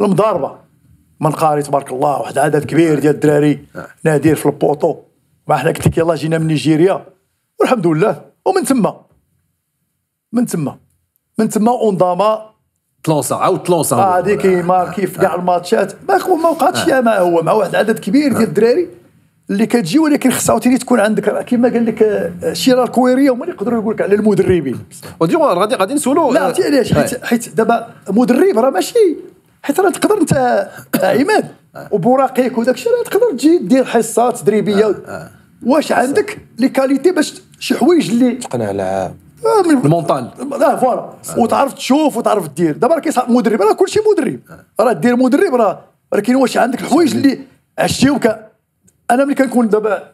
المضاربة من قاري تبارك الله واحد عدد كبير ديال الدراري نادير في ال poteau. ما حنا قلت لك يلاه جينا من نيجيريا. والحمد لله. ومن ثم من ثم من ثم انضم تلونسا عاود تلونسا هذيك ماركي في كاع الماتشات. ما ما وقعتش مع هو مع واحد العدد كبير ديال الدراري. اللي كتجي ولكن خصها عاوتاني تكون عندك. كما قال لك آه، شي الكويريه هما اللي يقدروا يقول لك على المدربين. وديما غادي غادي نسولو لا عرفتي علاش؟ حيت حيت دابا مدرب راه ماشي حيت راه تقدر انت آه، عماد وبوراقيك وداك الشيء راه تقدر تجي دير حصات تدريبية. واش عندك les qualités باش شي حوايج اللي قنع لعاب آه، من- ال mental لا voilà. وتعرف تشوف وتعرف دير دابا راه كيصعب مدرب راه كلشي مدرب. راه دير مدرب راه ولكن واش عندك الحوايج اللي عشتيهم ك أنا ملي كنكون دابا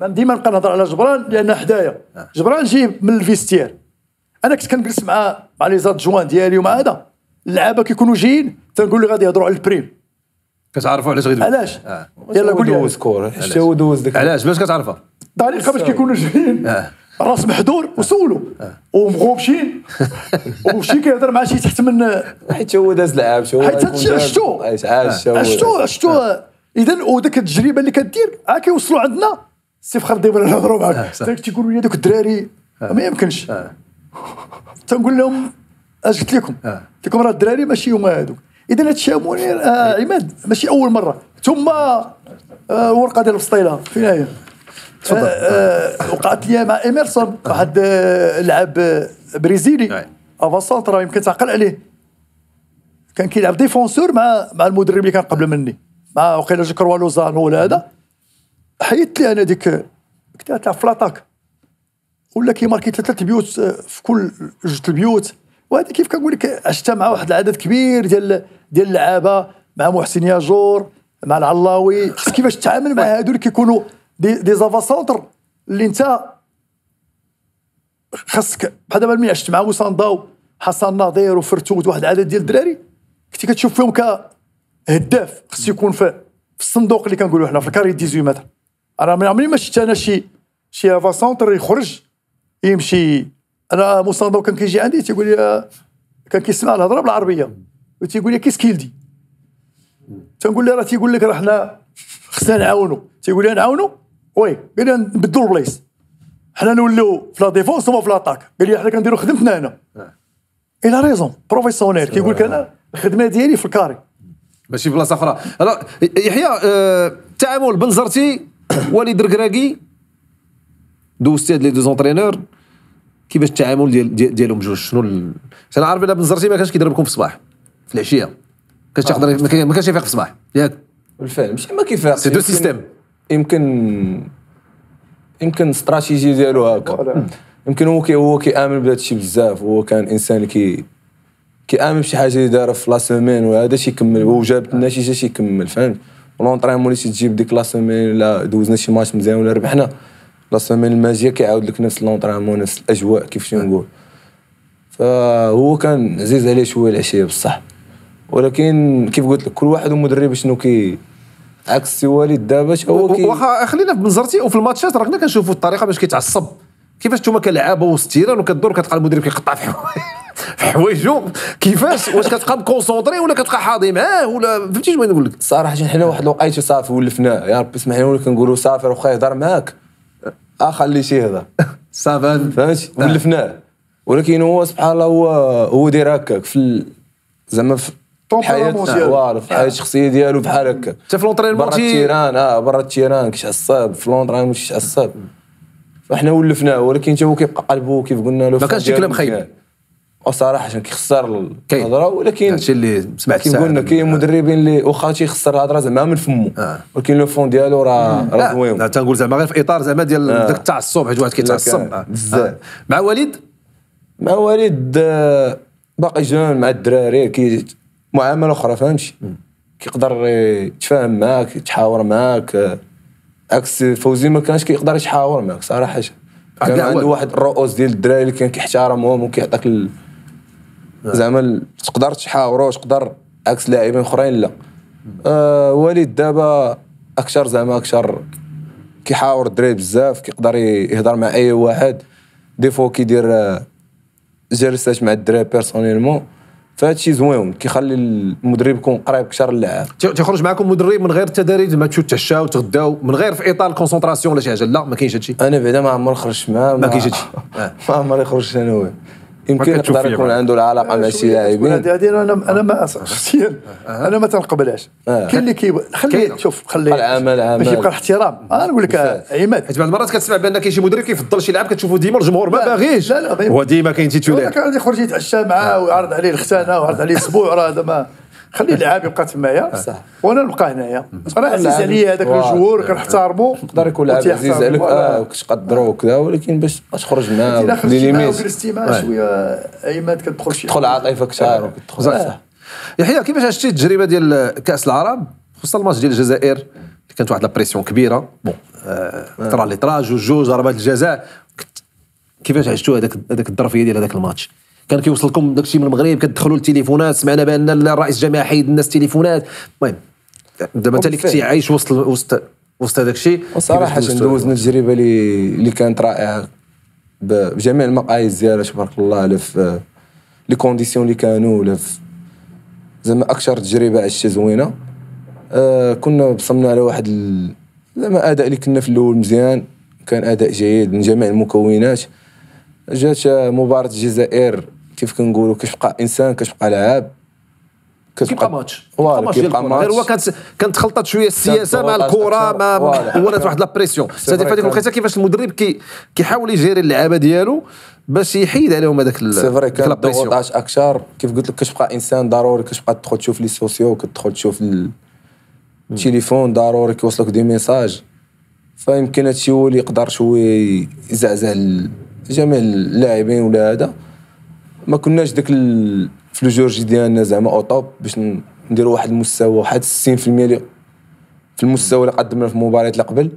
ديما نبقى نهضر على جبران لأن حدايا جبران جاي من ال vestiaire أنا كنت كنجلس مع مع les adjoints ديالي ومع هذا. اللعابة كيكونوا جايين تنقول له غادي يهضروا على ال prime. كتعرفوا علاش غيدوي علاش؟ آه. يلا قول لي دوز حتى هو دوز ديك علاش؟ باش كتعرفها. طريقه باش كيكونوا جايين. آه. راس محدور وسولو ومغوبشين وشي كيهضر مع شي تحت من حيت هو داز لعاب شو حيت عاش عشتو عشتو اذا وديك التجربة اللي كدير عا كيوصلوا عندنا. سي فخر ديما نهضروا معاك. صح. داك تيقولوا لي دوك الدراري ما يمكنش. تنقول لهم اش قلت لكم. آه. قلت لكم راه الدراري ماشي هما هذوك اذا هادشي منير آه عماد ماشي أول مرة. ثم آه الورقه ديال الفصيله فين هي تفضل. آه آه وقعت لي مع إيميرسون واحد آه لعب آه، بريزيلي. أي. avant-centre يمكن تعقل عليه. كان كيلعب défenseur مع مع المدرب اللي كان قبل مني. مع وقيلا جكروا لوزان ولا هذا. حيدت لي أنا ديك قلت له تلعب في l'attaque ولا كيماركي ثلاثة بيوت آه، في كل جوج البيوت. وهذا كيف كنقول لك عشتها مع واحد العدد كبير ديال ديال اللعابة مع محسن ياجور مع العلاوي. خص كيفاش تتعامل مع هادو اللي كيكونوا des, des avant-centres اللي انت خاصك. بحال دابا ملي عشت مع وسانداو حسن ناظر وفرتوت واحد العدد ديال الدراري كنتي كتشوف فيهم كهداف خص يكون في الصندوق اللي كنقولوا حنا في ال carré 18 متر. أنا من عمري ما شفت أنا شي شي avant-centre يخرج يمشي. أنا موساندو كان كيجي عندي تيقول لي آه، كان كيسمع الهضرة بالعربية. وتيقول لي qu'est-ce qu'il dit. تنقول له راه تيقول لك راه حنا خصنا نعاونوا تيقول لي نعاونوا oui قال لي نبدلوا البلايص. حنا نوليو في la défense هوما في l'attaque قال لي حنا كنديروا خدمتنا هنا. il a raison, professionnel كيقول لك أنا الخدمة ديالي في ال carré. ماشي في بلاصة أخرى. يحيى آه، التعامل بنزرتي وليد ركراكي دوزتي هاد les deux entraîneurs كيفاش التعامل ديال ديال- ديالهم بجوج شنو. أنا عارف بلا بنزرتي ما كانش كيضربكم في الصباح في العشية. كانش تقدر ما كان- ما كانش يفيق في الصباح. ياك. بالفعل. ماشي ما كيفاش c'est deux systèmes. يمكن يمكن استراتيجي ديالو هكا. يمكن هو كي هو كيآمن بهذا الشيء بزاف. هو كان إنسان اللي كي كيامن بشي حاجة اللي دارها في la semaine وهذا شي يكمل. وجابت النتيجه شي يكمل فهمت؟ l'entraînement اللي تجيب ديك la semaine لا دوزنا شي ماتش مزيان ولا ربحنا. la semaine الماجية كيعاود لك نفس l'entraînement نفس الأجواء كيف نقول؟ فهو كان عزيز عليه شوية العشية بصح. ولكن كيف قلت لك كل واحد ومدرب شنو كي عكس سي وليد دابا هو كي واخا خلينا في بنزرتي وفي الماتشات راه كنا كنشوفوا الطريقة باش كيتعصب. كيفاش نتوما كلعابه وسط ال terrain وكدور كتلقى المدرب كيقطع في حوايج- في حوايجو؟ كيفاش؟ واش كتبقى مكونسونطري ولا كتبقى حاضي معاه ولا فهمتي شنو بغيت نقول لك؟ صراحة حنا واحد الوقيته صافي ولفناه يا ربي اسمح لنا كنقولوا صافي واخا يهضر معاك. آه خليه شي يهضر سافان فهمتي؟ ولفناه ولكن هو سبحان الله هو هو داير هكاك في ال- زعما في الحياة ديالو. في الحياة الشخصية ديالو بحال هكا حتى في l'entraînement برا تي- ال terrain آه برا ال terrain كيتعصب في مش عصاب. فاحنا ولفناه ولكن هو كيبقى قلبه كيف قلنا له ما كانش كلام خايب. وصراحه عشان كيخسر. الهضرة ولكن هادشي اللي سمعت كيف. قلنا كاين مدربين اللي واخا تيخسر الهضرة زعما من فمه آه. ولكن le fond ديالو راه راه زوين لا تنقول زعما غير في إطار زعما ديال آه. داك التعصب حيت واحد كيتعصب آه. بزاف. آه. مع وليد مع وليد آه، باقي jeune مع الدراري كي معاملة أخرى فهمتي كيقدر يتفاهم معاك يتحاور معاك آه، عكس فوزي ما كانش كيقدر يتحاور معاك صراحة. كان عنده واحد الرؤوس ديال الدراري اللي كان كيحترمهم وكيعطيك ال... زعما تقدر تحاوروا تقدر عكس لاعبين أخرين لا. آه وليد دابا أكثر زعما أكثر كيحاور الدراري بزاف كيقدر يهضر مع أي واحد. des fois كيدير آه، جلسات مع الدراري personnellement فهذا الشيء زوين كيخلي المدرب يكون قريب أكثر للاعب تي- تيخرج معكم مدرب من غير التدريب ما تمشيو تتعشاو تغداو من غير في إطار ال concentration ولا شي حاجة لا ما كاينش هادشي أنا بعدا ما عمري خرجت معاه ما كاينش هادشي. ما عمري خرجت أنا يمكن يقدر يكون. عنده العلاقه مع شي لاعبين هذه هذه أنا أنا ما شخصيا أنا ما تنقبلهاش آه. كاين اللي كي خلي. شوف خلي العمل عمل. باش يبقى الاحترام أنا نقول لك. عماد حيت بعض المرات كتسمع بان كاين شي مدرب كيفضل شي لاعب كتشوفوا ديما الجمهور ما لا، باغيش لا، لا، ما هو ديما كاين titulaire كان غادي يخرج يتعشى معاه ويعرض عليه الختانة ويعرض عليه أسبوع راه هذا ما خلي اللاعب يبقى تمايا. وأنا نبقى هنايا. راه عزيز عليا هذاك. الجمهور كنحتارمو. يقدر يكون لاعب عزيز. عليك. آه وكتقدروا وكذا ولكن باش تخرج معاه الا لي خرجتي معاه وجلستي معاه شوية عماد كتدخل شي تدخل عاطفه أكثر وكتدخل يحيى كيفاش عشتي التجربة ديال كأس العرب؟ خصوصا الماتش ديال الجزائر اللي كانت واحد la pression كبيرة. bon آه، طرا ليطراج وجوج ضربات الجزاء. كيفاش عشتوا هذاك هذاك الظرفية ديال هذاك الماتش؟ كان كيوصلكم داك الشيء من المغرب كتدخلوا التليفونات سمعنا بأن الرئيس الجامعة حيد الناس التليفونات المهم دابا انت اللي كنتي. عايش وسط وسط وسط هذاك الشيء وصراحة؟ دوزنا التجربه اللي اللي كانت رائعة بجميع المقاييس ديالها تبارك الله لا في لي كونديسيون اللي كانوا في زعما أكثر تجربة عشتها زوينة آه كنا بصمنا على واحد. زعما أداء اللي كنا في الأول مزيان كان أداء جيد من جميع المكونات جات مباراة الجزائر كيف كنقولوا كتبقى إنسان كتبقى لاعب كيبقى ماتش ماتش ديال كيبقى الكرة. غير هو ماتش كانت كانت خلطت شوية السياسة مع الكرة. مع. ولات واحد la pression سيتي في هذيك الوقيته كيفاش المدرب كي كيحاول يجيري اللعابة ديالو باش يحيد عليهم هذاك c'est vrai كان la pression. ضغوطات أكثر كيف قلت لك كتبقى إنسان ضروري كتبقى تدخل تشوف les sociaux كتدخل تشوف ال- التليفون ضروري كيوصلك des messages فيمكن هادشي هو اللي يقدر شوية يزعزع جميع اللاعبين ولا هذا ما كناش داك ال- الفلوجورجي ديالنا زعما au top باش نديروا واحد المستوى واحد 60% اللي في المستوى اللي قدمنا في المباريات اللي قبل.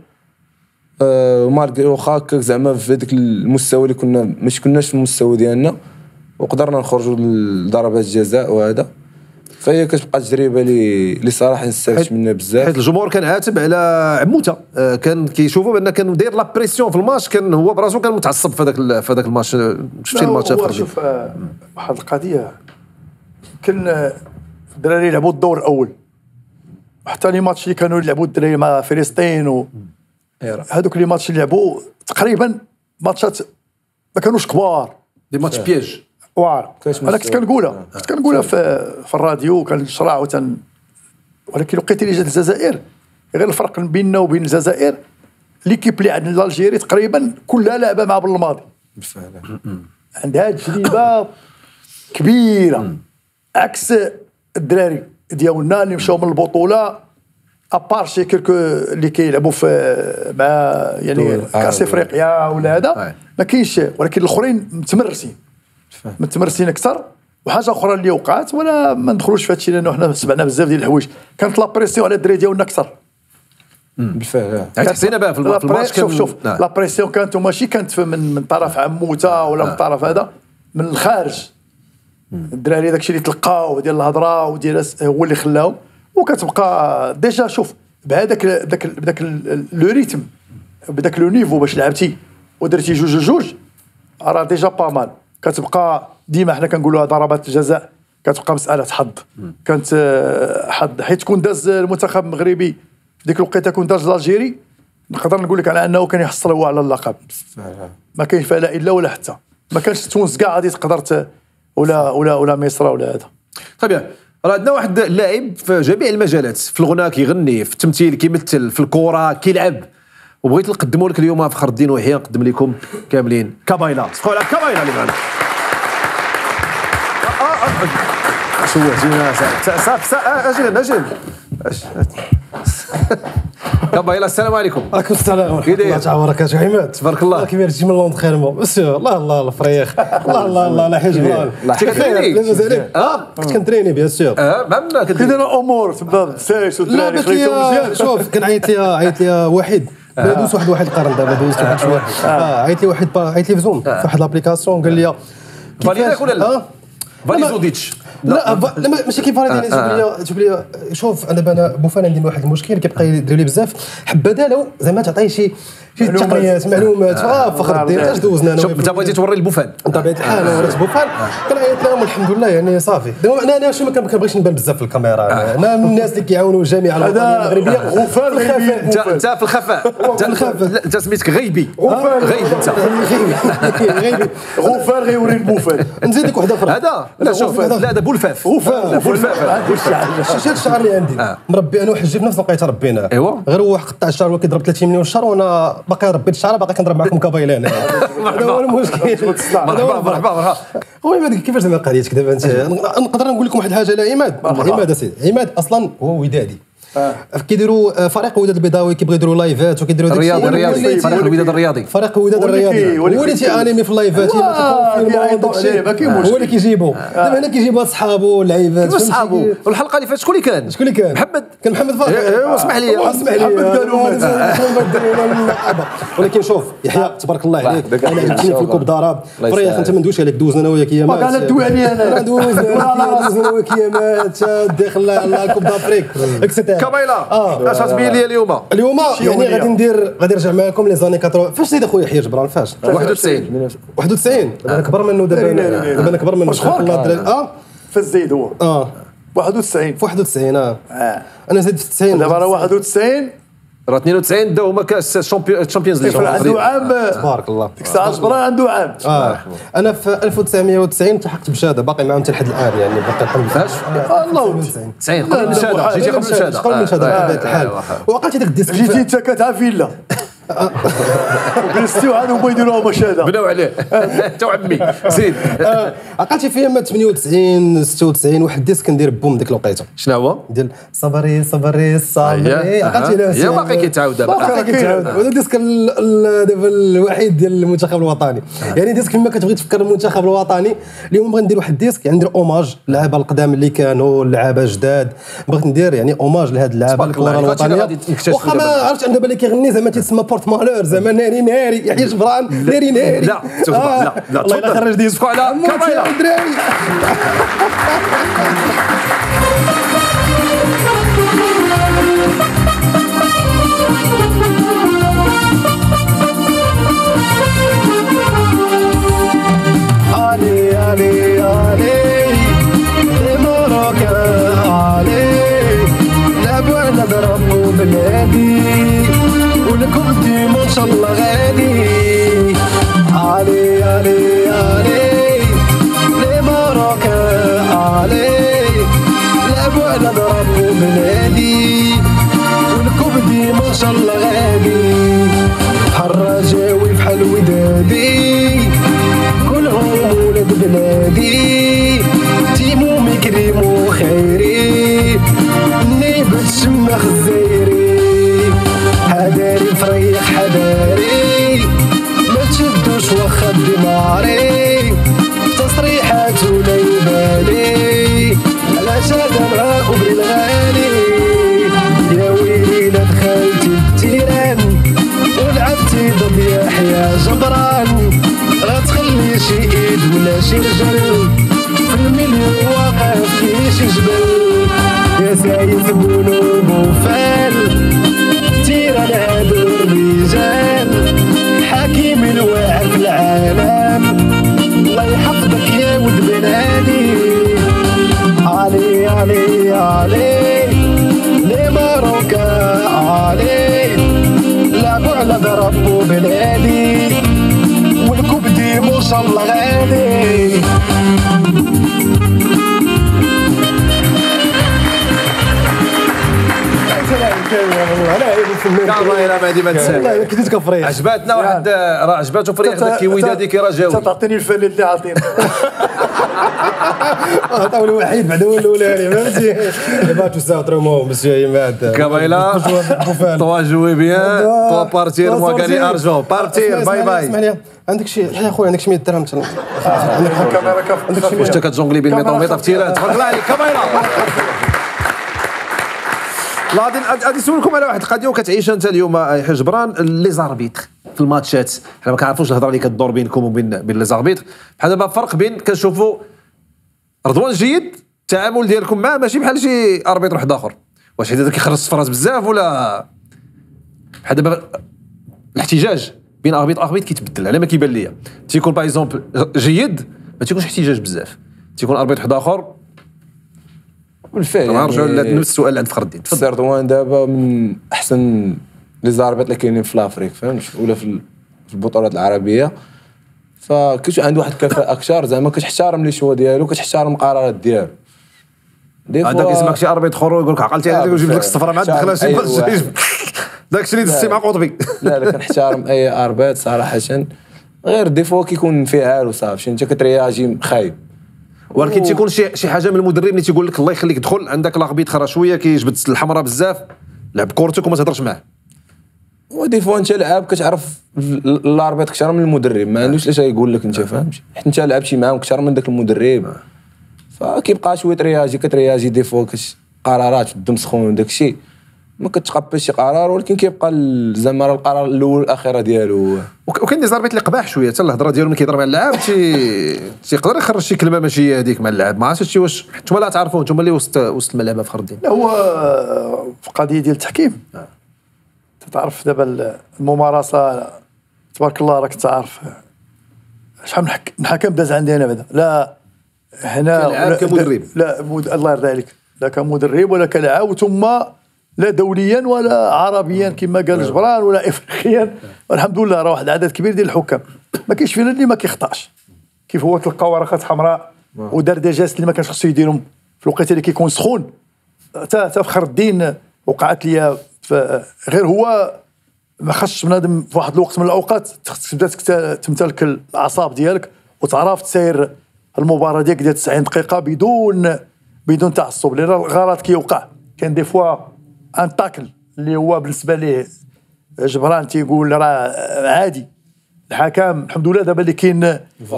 آه، malgré واخا هكاك زعما في هذاك المستوى اللي كنا مش كناش في المستوى ديالنا. وقدرنا نخرجوا لضربات الجزاء وهذا. فهي كتبقى تجربة اللي اللي صراحة نستفدت منها بزاف. حيت الجمهور كان عاتب على عموته آه، كان كيشوفوا بأن كان داير la pression في الماتش كان هو براسو كان متعصب في هذاك في هذاك الماتش. شفتي لا، الماتش هو اخر شوف آه، واحد القضية. يمكن آه، الدراري لعبوا الدور الأول. وحتى les matchs اللي كانوا يلعبوا الدراري مع فلسطين و هذوك les matchs اللي لعبوا تقريبا ماتشات ما كانوش كبار. دي ماتش بياج واعر. كاش أنا كنت. كنقولها كنت كنقولها في في الراديو كنشرع وتن ولكن لقيت اللي جات الجزائر. غير الفرق بيننا وبين الجزائر. ليكيب اللي عندنا الجيري تقريبا كلها لعبة مع بالماضي بالفعل عندها تجربه كبيرة. عكس الدراري ديالنا اللي مشاو من البطولة. ابار شي كيلكو اللي كيلعبوا في مع يعني كاس إفريقيا ولا هذا. أي. ما كاينش ولكن الأخرين متمرسين. متمرسين أكثر وحاجة أخرى اللي وقعت وأنا ما ندخلوش في هذا الشيء لأنه حنا سمعنا بزاف ديال الحوايج. كانت la pression على الدراري ديالنا أكثر. بالفعل حيت حسينا بها في الم- في الماتش شوف شوف نعم. la pression كانت ماشي كانت في- من من طرف عموته ولا من طرف هذا من الخارج. الدراري داكشي اللي تلقاو ديال الهضرة وديال هو اللي خلاهم وكتبقى déjà شوف بهذاك بداك بداك ال- le rythme بداك le niveau باش لعبتي ودرتي جوج جوج راه déjà pas mal. كتبقى ديما حنا كنقولوها ضربات الجزاء كتبقى مسألة حظ. كانت آه، حظ. حيت كون داز المنتخب المغربي في ديك الوقيتة كون داز l'Algérie نقدر نقول لك على أنه كان يحصل هو على اللقب. ما كاينش فيها لا إلا ولا حتى. ما كانش تونس كاع غادي تقدر ولا ولا ولا مصر ولا هذا. يا. راه عندنا واحد اللاعب في جميع المجالات. في الغناء كيغني في التمثيل كيمثل في الكره كيلعب. وبغيت نقدموا لك اليوم فخر الدين ويحيى نقدم لكم كاملين. كابايلا. صفقوا على كابايلا اللي معنا آه، آه، آه. شوهتينا صافي صافي أجل. أجل كابايلا السلام عليكم. عليكم السلام ورحمة؟ الله تعالى وبركاته. عماد. تبارك الله. كيف تجي من لوند خير الله الله الفريخ الله الله الله لا حاج الله كنت يحفظك. لاباس عليك آه. كنت كنتريني بيان سور آه كدير داير امور تبدا بالسايس لا والدراري مزيان. شوف كان عيط لي عيط لي وحيد. ما دوز واحد واحد القرن دابا دوزت واحد شوية. آه. عيط لي واحد عيط لي في زوم في واحد لابليكاسيون قال لي فاليداك ولا لا؟ آه. فالي زوديتش. لا لا ما- ماشي كيف آه، فريدي تجيب لي شوف أنا بوفان عندي واحد المشكل كيبقى يدير لي بزاف. حبذا لو زعما تعطيه شي شي معلومات. تقنيات معلومات آه فخر الدين اش دوزنا أنا شوف انت بغيتي توري البوفان بطبيعه الحال أنا وريت بوفان كنعيط لهم والحمد لله يعني صافي دابا أنا أنا شو ما كنبغيش نبان بزاف في الكاميرا أنا من الناس اللي كيعاونوا الجامعة هذا المغربيه غفار في غيبي. انت في الخفاء انت سميتك غيبي غفار. غيبي انت غيبي غفار غيوري البوفان نزيد لك واحدة أخرى هذا لا شوف هذا. لا هذا بولفاف غفار بولفاف شفت هاد الشعر اللي عندي آه. مربي أنا وحجي في نفس الوقيته ربينا إيوا. غير هو قطع الشعر هو كيضرب 30 مليون شهر وأنا باقي ربيت الشعر باقي كنضرب معكم كابيلا هنا هذا هو المشكل مرحبا. مرحبا مرحبا. هو عماد كيفاش زعما قضيتك دابا انت نقدر نقول لكم واحد الحاجة على عماد. عماد اسيدي عماد أصلا هو ودادي. كيديروا آه، فريق الوداد البيضاوي كيبغيو يديروا لايفات وكيديروا داك الرياضي. الرياضي فريق الوداد الرياضي فريق الوداد الرياضي هو اللي تيعاني في اللايفات. هو اللي كيجيبو دابا هنا كيجيبوا صحابو اللعيبات؟ صحابو والحلقة اللي فاتت شكون اللي كان شكون اللي كان؟ محمد كان محمد إيه، اسمح لي. آه، اسمح لي آه، آه،. آه،. ولكن شوف يحيى تبارك الله عليك أنا عجبتني في ال coupe d'Afrique. انت ما ندويش عليك دوزنا أنا وياك يامات أنا ندوي عليه أنا. دوزنا دوزنا وياك يامات داخل ال coupe d'Afrique et cetera آه. اش غتبين لي اليوم. اليوم يعني. غادي ندير غادي نرجع معكم les années 80 فاش زيد أخويا يحيى جبران فاش؟ 91 91 دابا أنا كبر منه دابا أنا- دابا أنا كبر منه. الدراري. آه. في الزيد هو؟ آه. 91 في 91 آه. آه. أنا زدت في 90 دابا راه 91 راه 92 داو هما كاس الشامبيونز ليغ عنده عام. تبارك الله. ديك الساعة جبران عنده عام. آه. أنا في 1990 التحقت بشهادة. باقي معاهم حتى لحد الآن يعني باقي الحمد فاش؟ آه، الله. ودي 90 لا، قبل الشهاده. جيتي قبل الشهاده قبل الشهاده آه، بطبيعه الحال وقعت داك الديسك جيتي انت كتعافي لا وجلستي وعاد هما يديروها مشاهده بناو عليه. انت وعمي زيد آه، عقلت في ما 98 96 واحد الديسك ندير بوم ديك الوقيتة. شنو هو؟ ديال صبري صبري صبري. عقلتي. لا يا باقي كيتعاود دابا. باقي كيتعاود. هذا الديسك ال- ال- دابا الوحيد ديال المنتخب الوطني. يعني disque فيما كتبغي تفكر المنتخب الوطني اليوم بغيت ندير واحد ال disque يعني ندير hommage اللعابه القدام اللي كانوا اللعابه جداد. بغيت ندير يعني hommage لهاد اللعابه الكره الوطنية. واخا ما. عرفتش أنا دابا اللي كيغني زعما تيتسمى porte-malheur زعما ناري ناري يحيى جبران ناري ناري. لا. لا لا الله تفضل. خرج disque صفقوا على ضربوا بلادي ولكم شاء الله غالي علي علي. علي المروكة علي. لعبوا على ضربوا بلادي. ولكم ديما ان شاء الله غالي بحال رجاوي بحال ودادي كلهم ولد بلادي. تيمو مكريمو خيري نيب الشمخ الزايري شي ايد ولا شي رجل في المليون واقف كي شي جبل يا سايف قلوب وفال تيران هادو الرجال حكيم الواعي في العالم. الله يحفظك يا ود بلادي علي علي علي. لي ماروكا علي؟ لعبوا على ضربوا بلادي. كنت كفريح عجباتنا واحد راه عجباتو فريق داك كي ودادي كي رجاوي تعطيني الفن اللي عطيني عطاو الوحيد بعد هو الاولاني فهمتي؟ دابا تو ساو ترومو مسيو يماد كابيلا توا جوي بيان توا بارتير موا غاني ارجون بارتير باي اسمع باي. لي. عندك شي يا خويا عندك شي 100 درهم تن- عندك الكاميرا كف عندك شي واش 100 انت كتجونغلي بين الميطا والميطا في تيران الله عليك كابيلا لا غادي غادي نسولكم على واحد القضية وكتعيشها أنت اليوم يحيى جبران لي زاربيتر في الماتشات حنا ما كنعرفوش الهضرة اللي كدور بينكم وبين بين لي زاربيتر بحال دابا فرق بين كنشوفوا رضوان جيد التعامل ديالكم معاه ماشي بحال شي arbitre واحد آخر. واش هذا كيخرج الصفرات بزاف ولا؟ بحال دابا الاحتجاج بين arbitre arbitre كيتبدل على ما كيبان ليا. تيكون par exemple جيد ما تيكونش احتجاج بزاف. تيكون arbitre واحد آخر. بالفعل غنرجعوا يعني لنفس السؤال اللي عند فخر الدين تفضل. السي رضوان دابا من أحسن les arbitres اللي كاينين في l'Afrique فهمت؟ ولا في البطولات العربية. فكنت عنده واحد الكفاءه أكثر زعما كتحترم لي شوا ديالو كتحترم القرارات ديالو. دي هذاك يسمعك شي اربيط اخر ويقول لك عقلتي عليك ويجيب لك احترم الدخله شي أي مرة واحد. شي- داك الشيء اللي دزتي مع قطبي لا لا كنحترم أي اربيط صراحة. غير دي فوا كيكون انفعال وصافي انت كترياجي خايب. ولكن تيكون شي شي حاجة من المدرب اللي تيقول لك الله يخليك دخل عندك لاغبيط خرا شوية كيجبد الحمراء بزاف. لعب كورتك وما تهضرش معاه. ودي فوا انت لعاب كتعرف ال- ال arbitre أكثر من المدرب ما عندوش لاش يقول لك انت فهمت؟ حيت انت لعبتي معاهم أكثر من ذاك المدرب. فكيبقى شوية ترياجي كترياجي des fois قرارات الدم سخون وداك الشيء. ما كتقبلش شي قرار ولكن كيبقى زعما راه القرار الأول والاخيره ديالو وك- وكاين des arbitres اللي قباح شوية حتى الهضرة ديالو ملي كيهضر مع اللعاب تي تيقدر يخرج شي كلمة ماشي هي هذيك مع اللعاب ما عرفتش واش نتوما لا تعرفوا نتوما اللي وسط وسط الملعب فخر الدين. لا هو آه، في قضية ديال التحكيم. تعرف دابا الممارسة تبارك الله راك تعرف. شحال من حك- من حكم داز عندي أنا بعدا. لا هنا كمدرب. لا مد... الله يرضى عليك. لا كمدرب ولا كلاعب ثم لا دوليا ولا عربيا كما قال جبران ولا افريقيا. والحمد لله راه واحد العدد كبير ديال الحكام. ما كاينش فينا اللي ما كيخطاش. كيف هو تلقى ورقات حمراء ودار دجاجات اللي ما كانش خصو يديرهم في الوقت اللي كيكون سخون. تا تا فخر الدين وقعت لي ف- غير هو ما خصش بنادم في واحد الوقت من الأوقات تبدأ تمتلك الأعصاب ديالك وتعرف تسير المباراة ديالك ديال 90 دقيقة بدون بدون تعصب لأن الغلط كيوقع. كاين دي فوا ان تاكل اللي هو بالنسبة ليه جبران تيقول راه عادي. الحكام الحمد لله دابا اللي كاين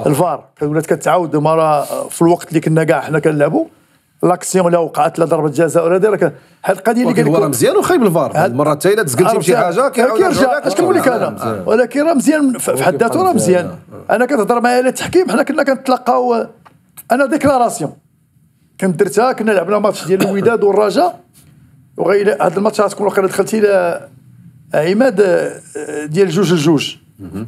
الفار. ولات كتعاود مرة في الوقت اللي كنا كاع حنا كنلعبوا l'action اللي وقعت لا ضربة جزاء ولا دير. هاد القضية اللي قال هو راه لك مزيان وخايب الفار. المره الثانية تسقلتي بشي حاجة كيرجع. اش كنقول لك أنا. ولكن راه مزيان في حد ذاته راه مزيان. أنا كتهضر معايا على التحكيم حنا كنا كنتلاقاو أنا déclaration. كنت درتها كنا لعبنا ماتش ديال الوداد والرجاء وغير هذا الماتش غتكون واقيلا دخلتي عماد آه، ديال جوج لجوج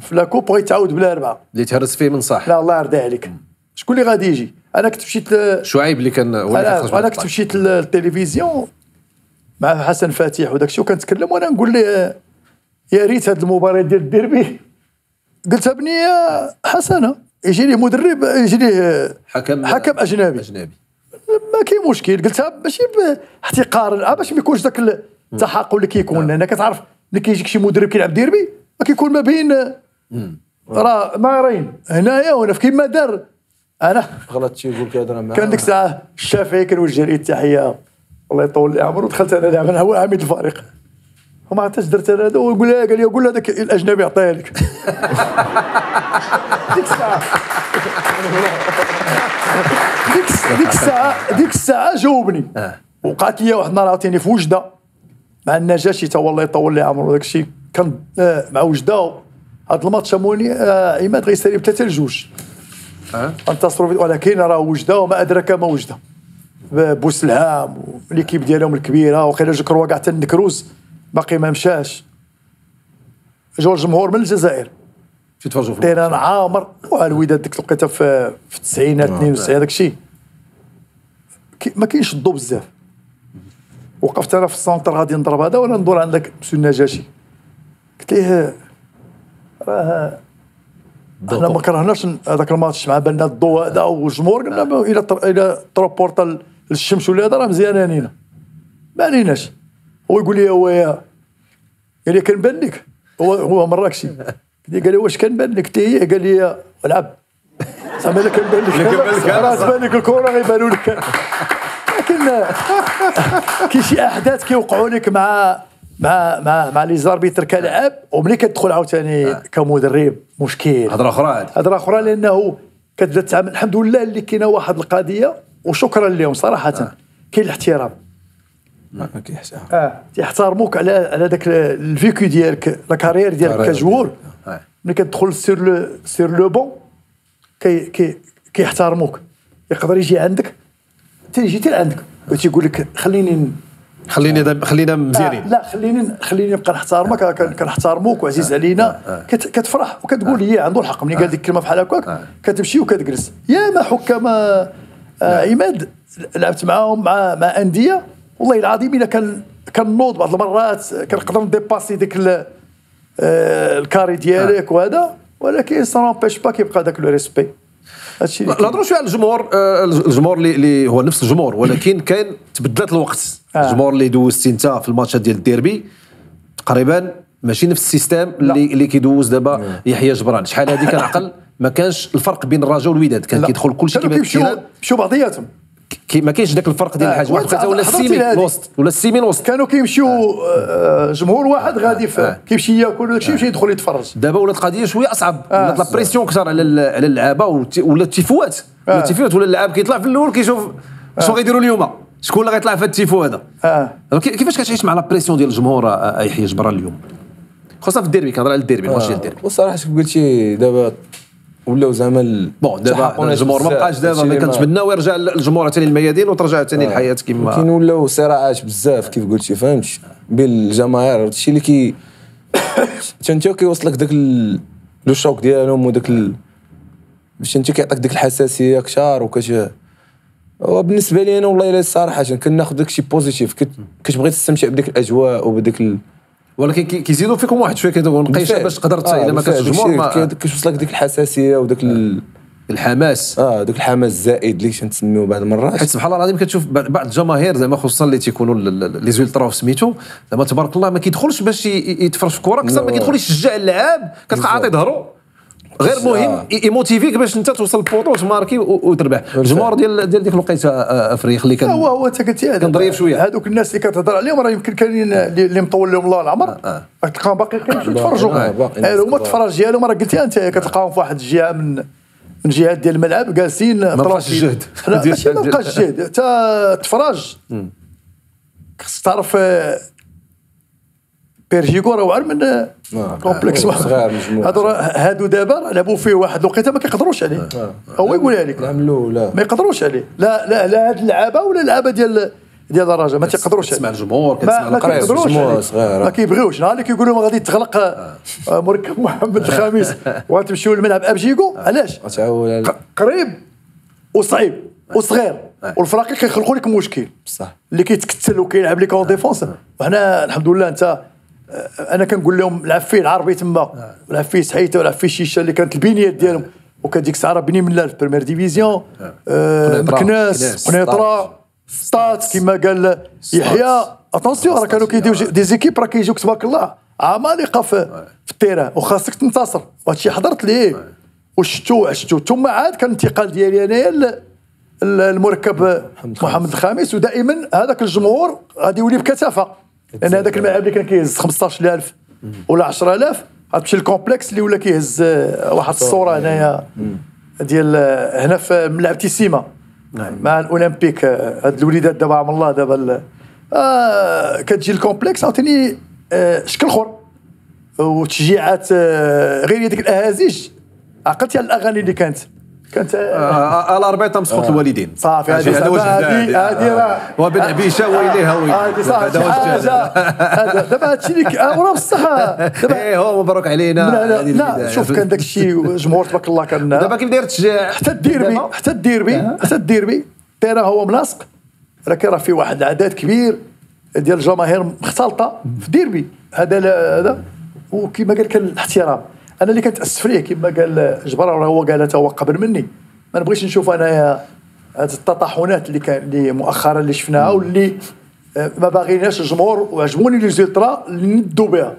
في لاكوب بغيت تعاود بلا أربعة. اللي تهرس فيه من صح. لا الله يرضي عليك. شكون اللي غادي يجي؟ أنا كنت مشيت ل- شعيب اللي كان هو اللي أنا كان خرج أنا من كنت. مشيت للتلفزيون مع حسن فاتح وداك الشيء وكنتكلم وأنا نقول له يا ريت هذه المباراه ديال الديربي. قلتها بني حسنه يجي لي مدرب يجي لي حكم حكم أجنبي. أجنبي. ما كاين مشكل. قلتها ماشي باحتقار آه، باش ما يكونش ذاك التحقق اللي كيكون لأن كتعرف ملي كيجيك شي مدرب كيلعب ديربي ما كيكون ما بين راه نارين هنايا وهنا في كيما دار أنا؟ غلط شي يقول كيهضر معاه كان ديك الساعة الشافعي كنوجه ليه التحيه الله يطول لي عمره. دخلت أنا لعب أنا هو عميد الفريق. وما عرفتش درت أنا هذا ويقول لي قال لي قول له هذاك الأجنبي عطيه لك ديك الساعة. ديك ديك الساعة ديك الساعة جاوبني. وقعت لي واحد النهار عاوتاني في وجدة. مع النجاشي تا والله يطول لي عمره. داك الشيء كان آه، مع وجدة. هذا الماتش سموني آه، عماد غيسالي بثلاثه لجوج انتصروا في- ولكن راه وجدة وما أدراك ما وجدة. بوسلهام وليكيب ديالهم الكبيرة وقيلا جكروا كاع حتى النكروز باقي ما مشاش. جاو الجمهور من الجزائر. تيتفرجوا في terrain عامر والوداد ديك الوقيتة في في التسعينات 92 هذاك الشيء. ما كاينش الضو بزاف. وقفت أنا في ال centre غادي نضرب هذا ولا ندور عندك مسيو النجاشي قلت ليه راه إحنا ما كرهناش هذاك الماتش مع بالنا الضوء هذا والجمهور قلنا إلى تر- إلى ت reporta للشمس ولا هذا راه مزيان علينا ما عليناش. هو يقول لي هو يا قال لي كنبان لك. هو هو مراكشي. قال لي واش كنبان لك؟ تي قال لي العب. زعما الا لك كنبان لك راه تبان لك الكرة غيبانوا لك. لكن كاين شي أحداث كيوقعوا لك مع مع مع مع les arbitres كلاعب وملي كتدخل عاوتاني كمدرب مشكل. هضرة أخرى هذه هضرة أخرى لأنه كتبدأ تتعامل. الحمد لله اللي كاينة واحد القضية وشكرا لهم صراحة. كاين الاحترام. آه. تيحترموك على على داك ال vécu ديالك la carrière ديالك ك joueur آه. ملي كتدخل sur le sur le banc كي كي كيحترموك. يقدر يجي عندك تيجي حتى لعندك وتيقول لك خليني خليني داب- خلينا آه مزيانين. لا خليني خليني نبقى نحترمك. آه، كن- كنحترموك وعزيز علينا. كت- كتفرح وكتقول لي عنده الحق. ملي قال ديك الكلمة بحال هكاك كتمشي وكتجلس. يا ما حكام آه، آه، عماد لعبت معاهم مع مع أندية. والله العظيم إلا كان كنوض بعض المرات آه، كنقدر ن dépasser ديك ال- آه، ال carré ديالك وهذا. ولكن ça va كيبقى داك le respect هادشي. نهضروا شوية على الجمهور آه، الجمهور اللي, هو نفس الجمهور ولكن كاين تبدلت الوقت. آه. الجمهور اللي دوزتي انت في الماتشات ديال الديربي تقريبا ماشي نفس ال système اللي اللي كيدوز دابا يحيى جبران. شحال هذه كنعقل؟ ما كانش الفرق بين الرجاء والوداد كان. كيدخل كلشي كيما كيمشيو بعضياتهم. كي ما كاينش ذاك الفرق ديال آه، الحاج واحد ولا السيمين. الوسط ولا السيمين الوسط كانوا كيمشيو آه، جمهور واحد غادي في آه. كيمشي ياكل وداك الشيء يمشي يدخل يتفرج. دابا ولات القضية شوية أصعب. آه. ولات la pression كثر على على اللعابة ولا التيفوات. ولا آه. التيفوات ولا اللاعب كيطلع في الأول كيشوف شنو غيديروا اليوم. شكون اللي غيطلع في هذا التيفو هذا؟ آه. كي- كيفاش كتعيش مع la pression ديال الجمهور آه، آه، يحيى جبران اليوم؟ خاصة في الديربي كنهضر على الديربي ماشي ديال الديربي. والصراحة شوف قلتي دابا ولاو زعما bon دابا الجمهور ما. بقاش دابا ما اللي كنتمناو يرجع الجمهور ثاني للميادين وترجع ثاني الحياة كاين كما ولاو صراعات بزاف كيف قلتي فهمتي بين الجماهير هادشي اللي كي انت كيوصلك داك le choc ديالهم وداك. باش انت كيعطيك ديك الحساسية كثار وكش وبالنسبة لي أنا والله إلا الصراحه كناخذ داك الشيء positif كت- كتبغي تستمتع بديك الأجواء وبديك ال... ولكن كي- كيزيدوا فيكم واحد شوية كيقولوا نقيشه باش قدرت آه، إلا ما كانش الجمهور كيوصلك ديك الحساسية وداك ال... الحماس. آه دوك الحماس الزائد اللي تنسميو بعض المرات. حيت سبحان الله العظيم كتشوف بعض الجماهير زعما خصوصا اللي تيكونوا les ultras سميتو زعما تبارك الله ما كيدخلش باش يتفرج في الكره أكثر ما. كيدخل يشجع اللعاب كتلقى عاطي ظهرو غير آه. مهم ي- ي motiver ك باش انت توصل ال poteau وت marquer وتربح الجمهور ديال ديال ديك الوقيته آه، أفريق اللي هو كان هو أنت قلتي هذا- كان ظريف شوية. هذوك الناس اللي كتهضر عليهم راه يمكن كاينين اللي مطول لهم الله العمر تلقاهم باقي كيمشيو يتفرجوا آه، آه، هما. التفرج ديالهم راه قلتي أنت كتلقاهم في واحد الجهة من من جهات ديال الملعب جالسين بقاش طراشين. الجهد. ماشي ما. بقاش الجهد انت تفرج خصك تعرف آه، بيرجيكو راه واعر من آه، كومبلكس. آه، واحد. صغار مجموعة. هادو هادو دابا راه لعبوا فيه واحد الوقيته ما كيقدروش عليه. هو يقولها لك ما يقدروش عليه. لا لا لا هاد اللعابة ولا اللعابة ديال ديال الرجاء ما تيقدروش تسمع الجمهور ما كتسمع ما القرايه عليه. صغيرة. ما كيبغيوش. نهار اللي كيقولوا لهم غادي تغلق آه، آه، مركب محمد الخامس وغتمشيو للملعب بيرجيكو. علاش؟ قريب وصعيب وصغير. والفراقي كيخلقوا لك مشكل صح اللي كيتكتل وكيلعب لك en défense وحنا الحمد لله انت آه، أنا كنقول لهم لعب فيه العربي تما ولعب فيه سحيته ولعب فيه شيشة اللي كانت البنيات ديالهم. وكان ديك الساعة بني من في première division آه، مكناس قنيطره ستات كما قال يحيى. attention راه كانوا كيجيو des équipes راه كيجيوك تبارك الله. عمالقه في, في ال terrain وخاصك تنتصر. وهادشي حضرت ليه. وشتو عشتو. ثم عاد كان الانتقال ديالي انايا المركب محمد الخامس ودائما هذاك الجمهور غادي يولي بكثافة. لأن هذاك الملعب اللي كان كيهز 15000 ولا 10000 غتمشي لل complexe اللي ولا كيهز آه، واحد الصورة هنايا ديال آه، هنا في ملعب تيسيما مع الأولمبيك آه، هاد الوليدات دابا عم الله دابا آه كتجي الكومبلكس عاوتاني آه شكل أخر. وتشجيعات آه غير ديك الأهازيج عقلتي على الأغاني اللي كانت. كانت آه الاربعه مسقط الوالدين. صافي هذه هذه. هذه راه وبن عبيشه وإليها ويل هذه صافي. هذا دابا هادشي اللي آه، وراه بصح إيه هو مبروك علينا. لا. شوف كان داك الشيء جمهور تبارك الله كان دابا كيف داير حتى الديربي حتى الديربي حتى الديربي. تيرا هو ملاصق ولكن راه في واحد العدد كبير ديال الجماهير مختلطة في ديربي هذا هذا. وكما قال كان الاحترام. أنا اللي كنتأسف ليه كما قال راه هو قالها هو قبل مني. ما نبغيش نشوف أنايا هذه التطحنات اللي كان اللي مؤخرا اللي شفناها واللي آه، ما باغيناش الجمهور وعجبوني لي زيلترا اللي ندوا بها.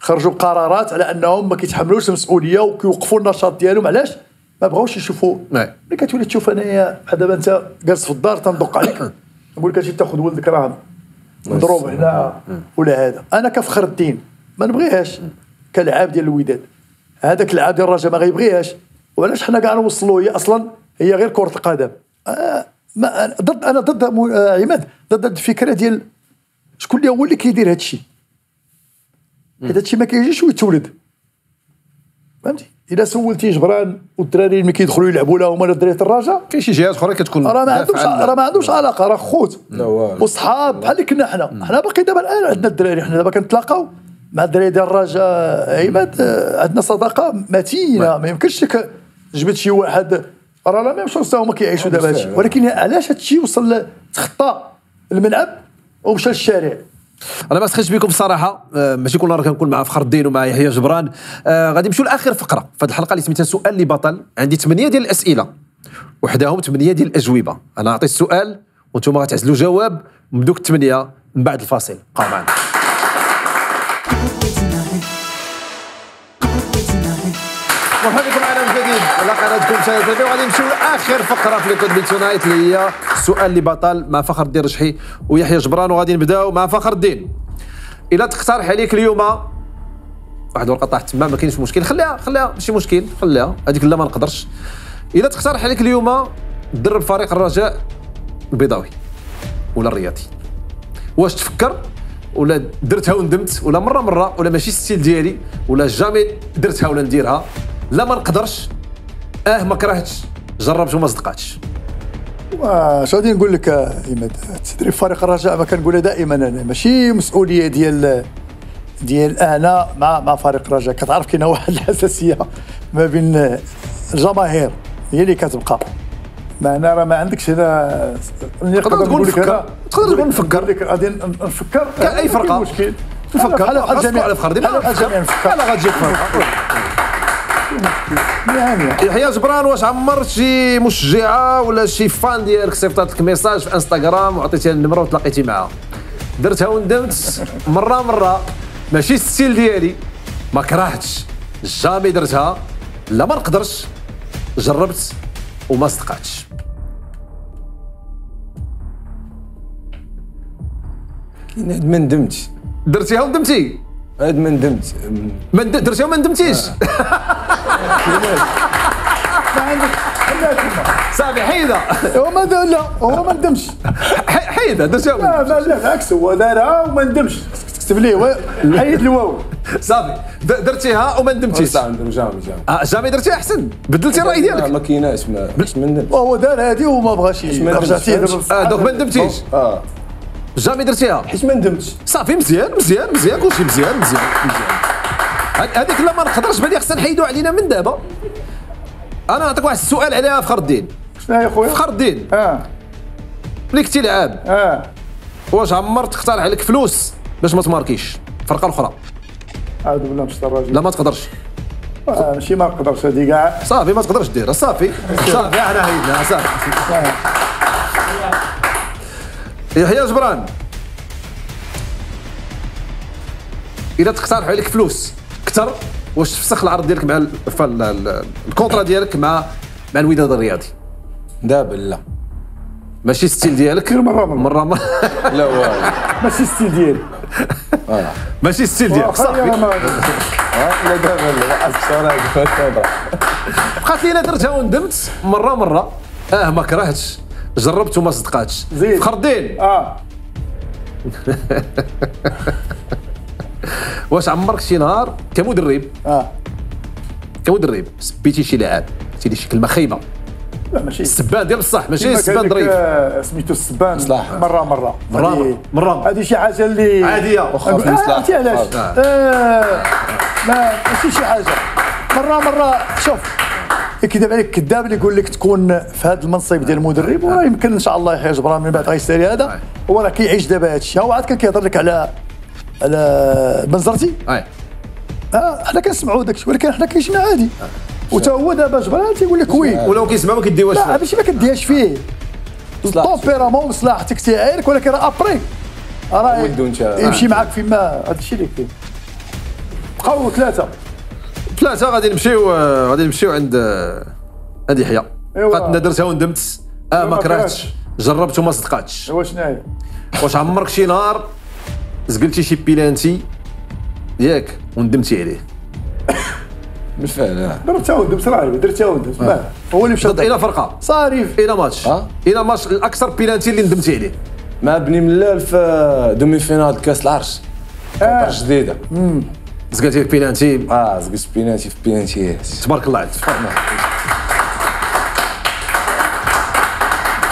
خرجوا بقرارات على أنهم ما كيتحملوش المسؤولية وكيوقفوا النشاط ديالهم. علاش؟ ما بغاوش يشوفوا. نعم. ملي كتولي تشوف أنايا بحال دابا أنت جالس في الدار تندق عليك. نقول لك أجي تاخذ ولدك راه مضروب هنا ولا هذا. أنا كفخر الدين. ما نبغيهاش. كلاعب ديال الوداد. هذاك اللاعب ديال الرجاء ما غيبغيهاش. وعلاش حنا كاع نوصلوا هي أصلا هي غير كرة القدم. آه ما أنا ضد أنا ضد آه عماد ضد الفكرة ديال شكون اللي هو اللي كيدير هاد الشيء حيت هادشي ما كيجيش ويتولد. فهمتي؟ اذا سولتي جبران والدراري ملي كيدخلوا يلعبوا لا هما دراري الرجاء. كاين شي جهات أخرى كتكون راه ما عندهمش راه ما عندهمش علاقة راه خوت. وصحاب بحال اللي كنا حنا. حنا باقي دابا الآن عندنا الدراري حنا دابا كنتلاقاو. مع الرجاء عماد عندنا صداقة متينة. ما يمكنش لك جبت شي واحد. راه la même chose هما كيعيشوا دابا. هادشي ولكن علاش هادشي وصل تخطى الملعب ومشى للشارع؟ أنا ما سخيتش بكم بصراحة. آه، ماشي كل نهار كنكون مع فخر الدين ومع يحيى جبران. آه، غادي نمشيو لآخر فقرة في هذه الحلقة اللي سميتها سؤال لبطل عندي ثمانية ديال الأسئلة. وحداهم ثمانية ديال الأجوبة. أنا نعطي السؤال وأنتم غتعزلوا جواب من دوك الثمانيه من بعد الفاصل. بقاو معنا قناتكم Chada TV وغادي نمشيو لاخر فقرة في The Kotbi Tonight اللي هي سؤال لبطل مع فخر الدين رشحي ويحيى جبران وغادي نبداو مع فخر الدين. إلا تقترح عليك اليوم واحد الورقة طاحت تما ما كاينش مشكل. خليها خليها ماشي مشكل خليها. هذيك لا ما نقدرش. إلا تقترح عليك اليوم تدرب فريق الرجاء البيضاوي ولا الرياضي. واش تفكر؟ ولا درتها وندمت؟ ولا مره مرة؟ ولا ماشي الستيل ديالي؟ ولا جامي درتها ولا نديرها؟ لا ما نقدرش. آه ما كرهتش جربت وما صدقاتش واش غادي نقول لك عماد تدريب فريق الرجاء ما كنقولها دائما أنا ماشي مسؤولية ديال ديال أنا مع مع فريق الرجاء كتعرف كاينة واحد الحساسيه ما بين الجماهير هي اللي كتبقى معنا راه ما عندكش هنا تقدر تقول نفكر. تقدر تقول نفكر. غادي نفكر ما. كاين مشكل نفكر. بحال الجميع على فخر دي. بحال بحال الجميع نفكر غتجيك فرق يعني يحيى جبران واش عمرت شي مشجعة ولا شي fan ديالك؟ صيفطات لك message في انستغرام وعطيتيها النمرة وتلاقيتي معاها. درتها وندمت مرة مرة. ماشي ال style ديالي. ما كرهتش. jamais درتها. لا ما نقدرش. جربت وما صدقاتش. كاين هاد ما ندمتش درتيها وندمتي؟ هاد ما ندمت ما درتيها وما ندمتيش. ما عندك صافي حيدها هو ما لا هو ما ندمش. ح- حيدها درتيها وما لا لا لا بالعكس هو دارها وما ندمش. تكتب ليه و- حيد الواو. صافي درتيها وما ندمتيش. صح ندم جامي جامي. آه، جامي درتيها أحسن. بدلتي الرأي ديالك. ما كايناش ما باش ما ندمت وهو دار هذه وما بغاش رجعتيه فهمت؟ دابا دوك ما ندمتيش. آه. جامي درتيها حيت ما ندمتش صافي مزيان مزيان مزيان كلشي مزيان مزيان مزيان هذيك لا ما نقدرش بالي خصنا نحيدوا علينا من دابا أنا نعطيك واحد السؤال عليها فخر الدين شنو يا خويا؟ فخر الدين آه ملي كنتي لعاب آه واش عمرت تختار عليك فلوس باش ما تماركيش فرقه أخرى اعوذ بالله من الشيطان الرجيم لا ما تقدرش آه، ماشي ما نقدرش هذه كاع صافي ما تقدرش ديرها صافي صافي إحنا هيدنا صافي يحيى جبران. إذا تقترحوا عليك فلوس أكثر واش تفسخ العرض ديالك مع ال- ف- ال- ال- ال contrat ديالك مع مع الوداد الرياضي؟ دابا لا. ماشي style ديالك؟ مرة. مرة. مرة لا والو ماشي style ديالي. ماشي style ديالك. صافي ما- لا دابا لا. بقات لي أنا درتها وندمت. مرة مرة. آه ما كرهتش. جربت وما صدقاتش. زيد. فخر الدين آه. واش عمرك شي نهار كمدرب آه. كمدرب سبيتي شي لاعب قلتي لي شي كلمة خايبة. لا ماشي. السبان ديال بصح ماشي السبان ظريف. آه، سميتو السبان مصلح. مرة مرة. مرة هذه- مرة. هذه شي حاجة اللي. واخا في آه، مصلح. عرفتي علاش؟ آه. آه، ما ماشي شي حاجة. مرة مرة. شوف. يكذب عليك كذاب اللي يقول لك تكون في هذا المنصب ديال المدرب وراه يمكن إن شاء الله يحيى جبران من بعد غيسالي هذا. هو راه كيعيش دابا هذا الشيء هو عاد كان كيهضر لك على على بنزرتي اي آه حنا كنسمعوا داك الشيء ولكن حنا كيجينا عادي. وتا هو دابا جبران تيقول لك وي. ولو كيسمع ما كيديوهاش لا. ماشي ما كديهاش فيه. التومبيرامون ومصلحتك تاعك ولكن راه أبري. راه. يمشي معك فيما هذا الشيء اللي كاين. بقاو ثلاثة. ثلاثة غادي نمشيو آه، غادي نمشيو عند آه، عند يحيى. لنا درتها وندمت آه ما كرهتش. جربت وما صدقاتش. إيوا شنو هي؟ واش عمرك شي نهار زقلتي شي بيلانتي ياك وندمتي عليه؟ بالفعل آه. درتها ودمت راه درتها ودمت ما هو اللي مشى إلى فرقة. صاري إلى ماتش. آه. إلى ماتش الأكثر بيلانتي اللي ندمتي عليه. مع بني ملال في دومي فينال كاس العرش كونتر جديدة. زقلتي لك بينالتي؟ آه زقت بيناتي في بيناتيات تبارك الله عليك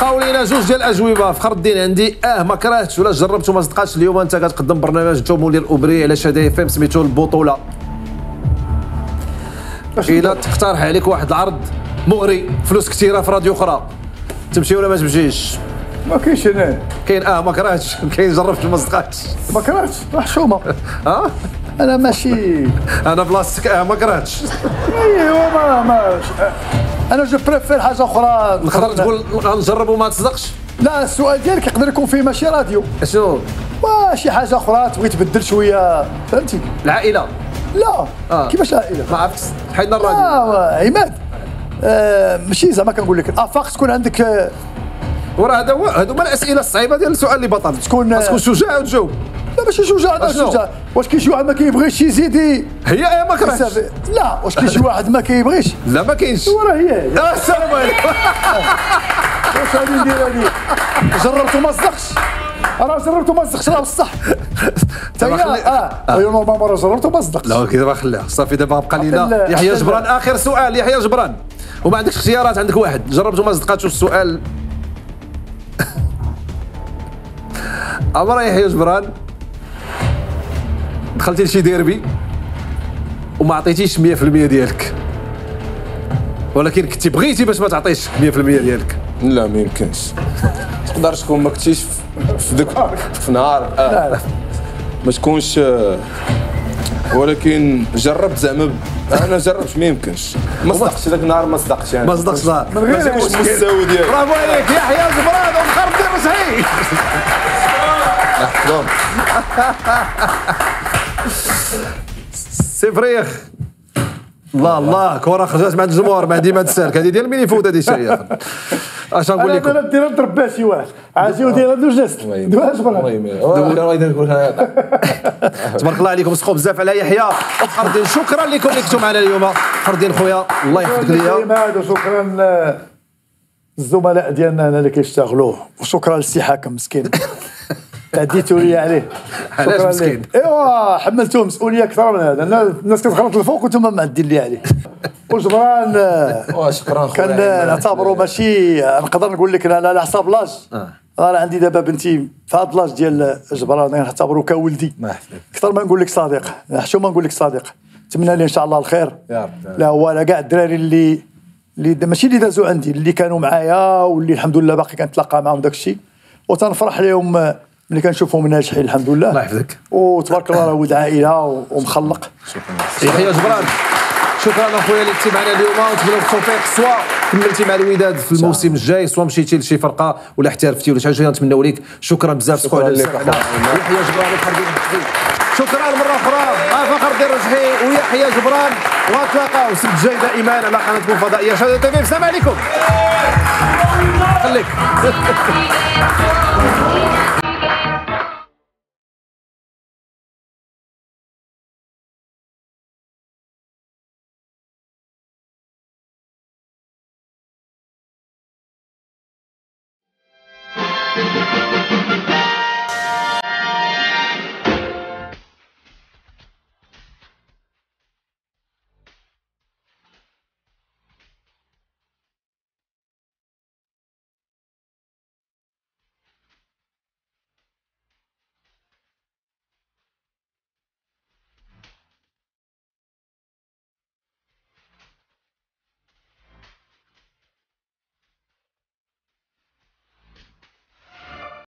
بقاو لينا جوج ديال الأجوبة. فخر الدين عندي. آه ما كرهتش ولا جربت وما صدقاتش اليوم. أنت كتقدم برنامج جومو ديال الاوبري على شادي إف إم سميتو البطولة. إلا تقترح عليك واحد العرض مغري فلوس كثيرة في راديو أخرى. تمشي ولا ما تمشيش؟ ما كاينش هنا كاين آه ما كرهتش. كاين جربت وما صدقاتش. ما كرهتش. محشومه آه؟ أنا ماشي. أنا بلاصتك آه ما كرهتش ايوا ما ما أنا je préfère حاجة أخرى. نقدر تقول غنجرب وما تصدقش؟ لا السؤال ديالك يقدر يكون فيه ماشي راديو. شنو وشي حاجة أخرى تبغي تبدل شوية. فهمتي؟ العائلة. لا. آه. كيفاش عائله ما عرفتش. حيدنا الراديو. آه عماد. آه ماشي زعما كنقول لك. افاق تكون عندك آه، وراه هذا هو هادو هما الأسئلة الصعيبة ديال السؤال اللي بطل. تكون- تكون شجاع وتجاوب. لا ماشي شجاع لا؟ شجاع. واش كاين شي واحد ما كيبغيش يزيد هي ما كرهتش؟ لا واش كاين شي واحد ما كيبغيش؟ لا ما كاينش. وراه هي. آه، السلام عليكم. واش غادي ندير هادي؟ جربت وما صدقش؟ راه جربت وما صدقش راه بصح. دابا خلي- آه ايوا نورمالمون راه جربت وما صدقش. لا ما خليها. صافي دابا بقى لينا. يحيى جبران آخر سؤال. يحيى جبران. وما عندكش اختيارات عندك واحد. جربت وما صدقاتش السؤال؟ عمر يحيى جبران دخلتي لشي ديربي وما عطيتيش 100% ديالك. ولكن كنتي بغيتي باش ما تعطيش 100% ديالك. لا ما يمكنش. تقدرش تكون ما كنتيش في- ذاك في نهار. آه. ما تكونش آه، ولكن جربت زعما أنا جربت ما يمكنش. ما صدقتش ذاك النهار ما صدقتش يعني. ما لا. غير ما تكونش المستوى ديالك. برافو عليك. يحيى جبران ومخرب صحيح دونك سي فريخ الله الله كره خرجت مع الجمهور ما ديما تسالك هذه ديال ميني فوت هذه الشيء اش نقول لكم؟ أنا دير بها شي واحد. عاجي ودير دوز جست. برا تبارك الله عليكم سخوا بزاف على يحيى. وفخر الدين شكرا لكم اللي كنتوا معنا اليوم. فخر الدين خويا الله يحفظك ليا. هذا شكرا آه، الزملاء ديالنا هنا اللي كيشتغلوا وشكرا للسي حاكم مسكين. تعديتوا لي عليه. علاش مسكين؟ ايوا حملتوه مسؤولية أكثر من هذا. الناس- كتغلط الفوق وأنتم معدين لي عليه. وجبران آه، شكرا كان آه، نعتبره ماشي آه، نقدر نقول لك أنا على حساب لاج. أنا عندي دابا بنتي في هذا لاج ديال جبران نعتبره كولدي. أكثر ما نقول لك صديق حشو ما نقول لك صديق نتمنى ليه إن شاء الله الخير. يا رب. لا هو لا كاع الدراري اللي اللي ماشي اللي دازوا عندي اللي كانوا معايا واللي الحمد لله باقي كنتلاقى معاهم داك الشيء وتنفرح لهم آه، ملي كنشوفهم ناجحين الحمد لله الله يحفظك. وتبارك الله راه ولد عائلة ومخلق. يحيى جبران. شكرا أخويا اللي كنتي معنا اليوم ونتمنى التوفيق. سواء كملتي مع الوداد في الموسم الجاي. سواء مشيتي لشي فرقة ولا احترفتي ولا شي حاجة نتمنوا لك. شكرا بزاف. على لك. يحيى جبران شكرا مرة أخرى. آه، فخر الدين الرجحي ويحيى جبران. ونتلاقاو السبت الجاي دائما على قناتكم الفضائيه شهاده تي في السلام عليكم. خليك.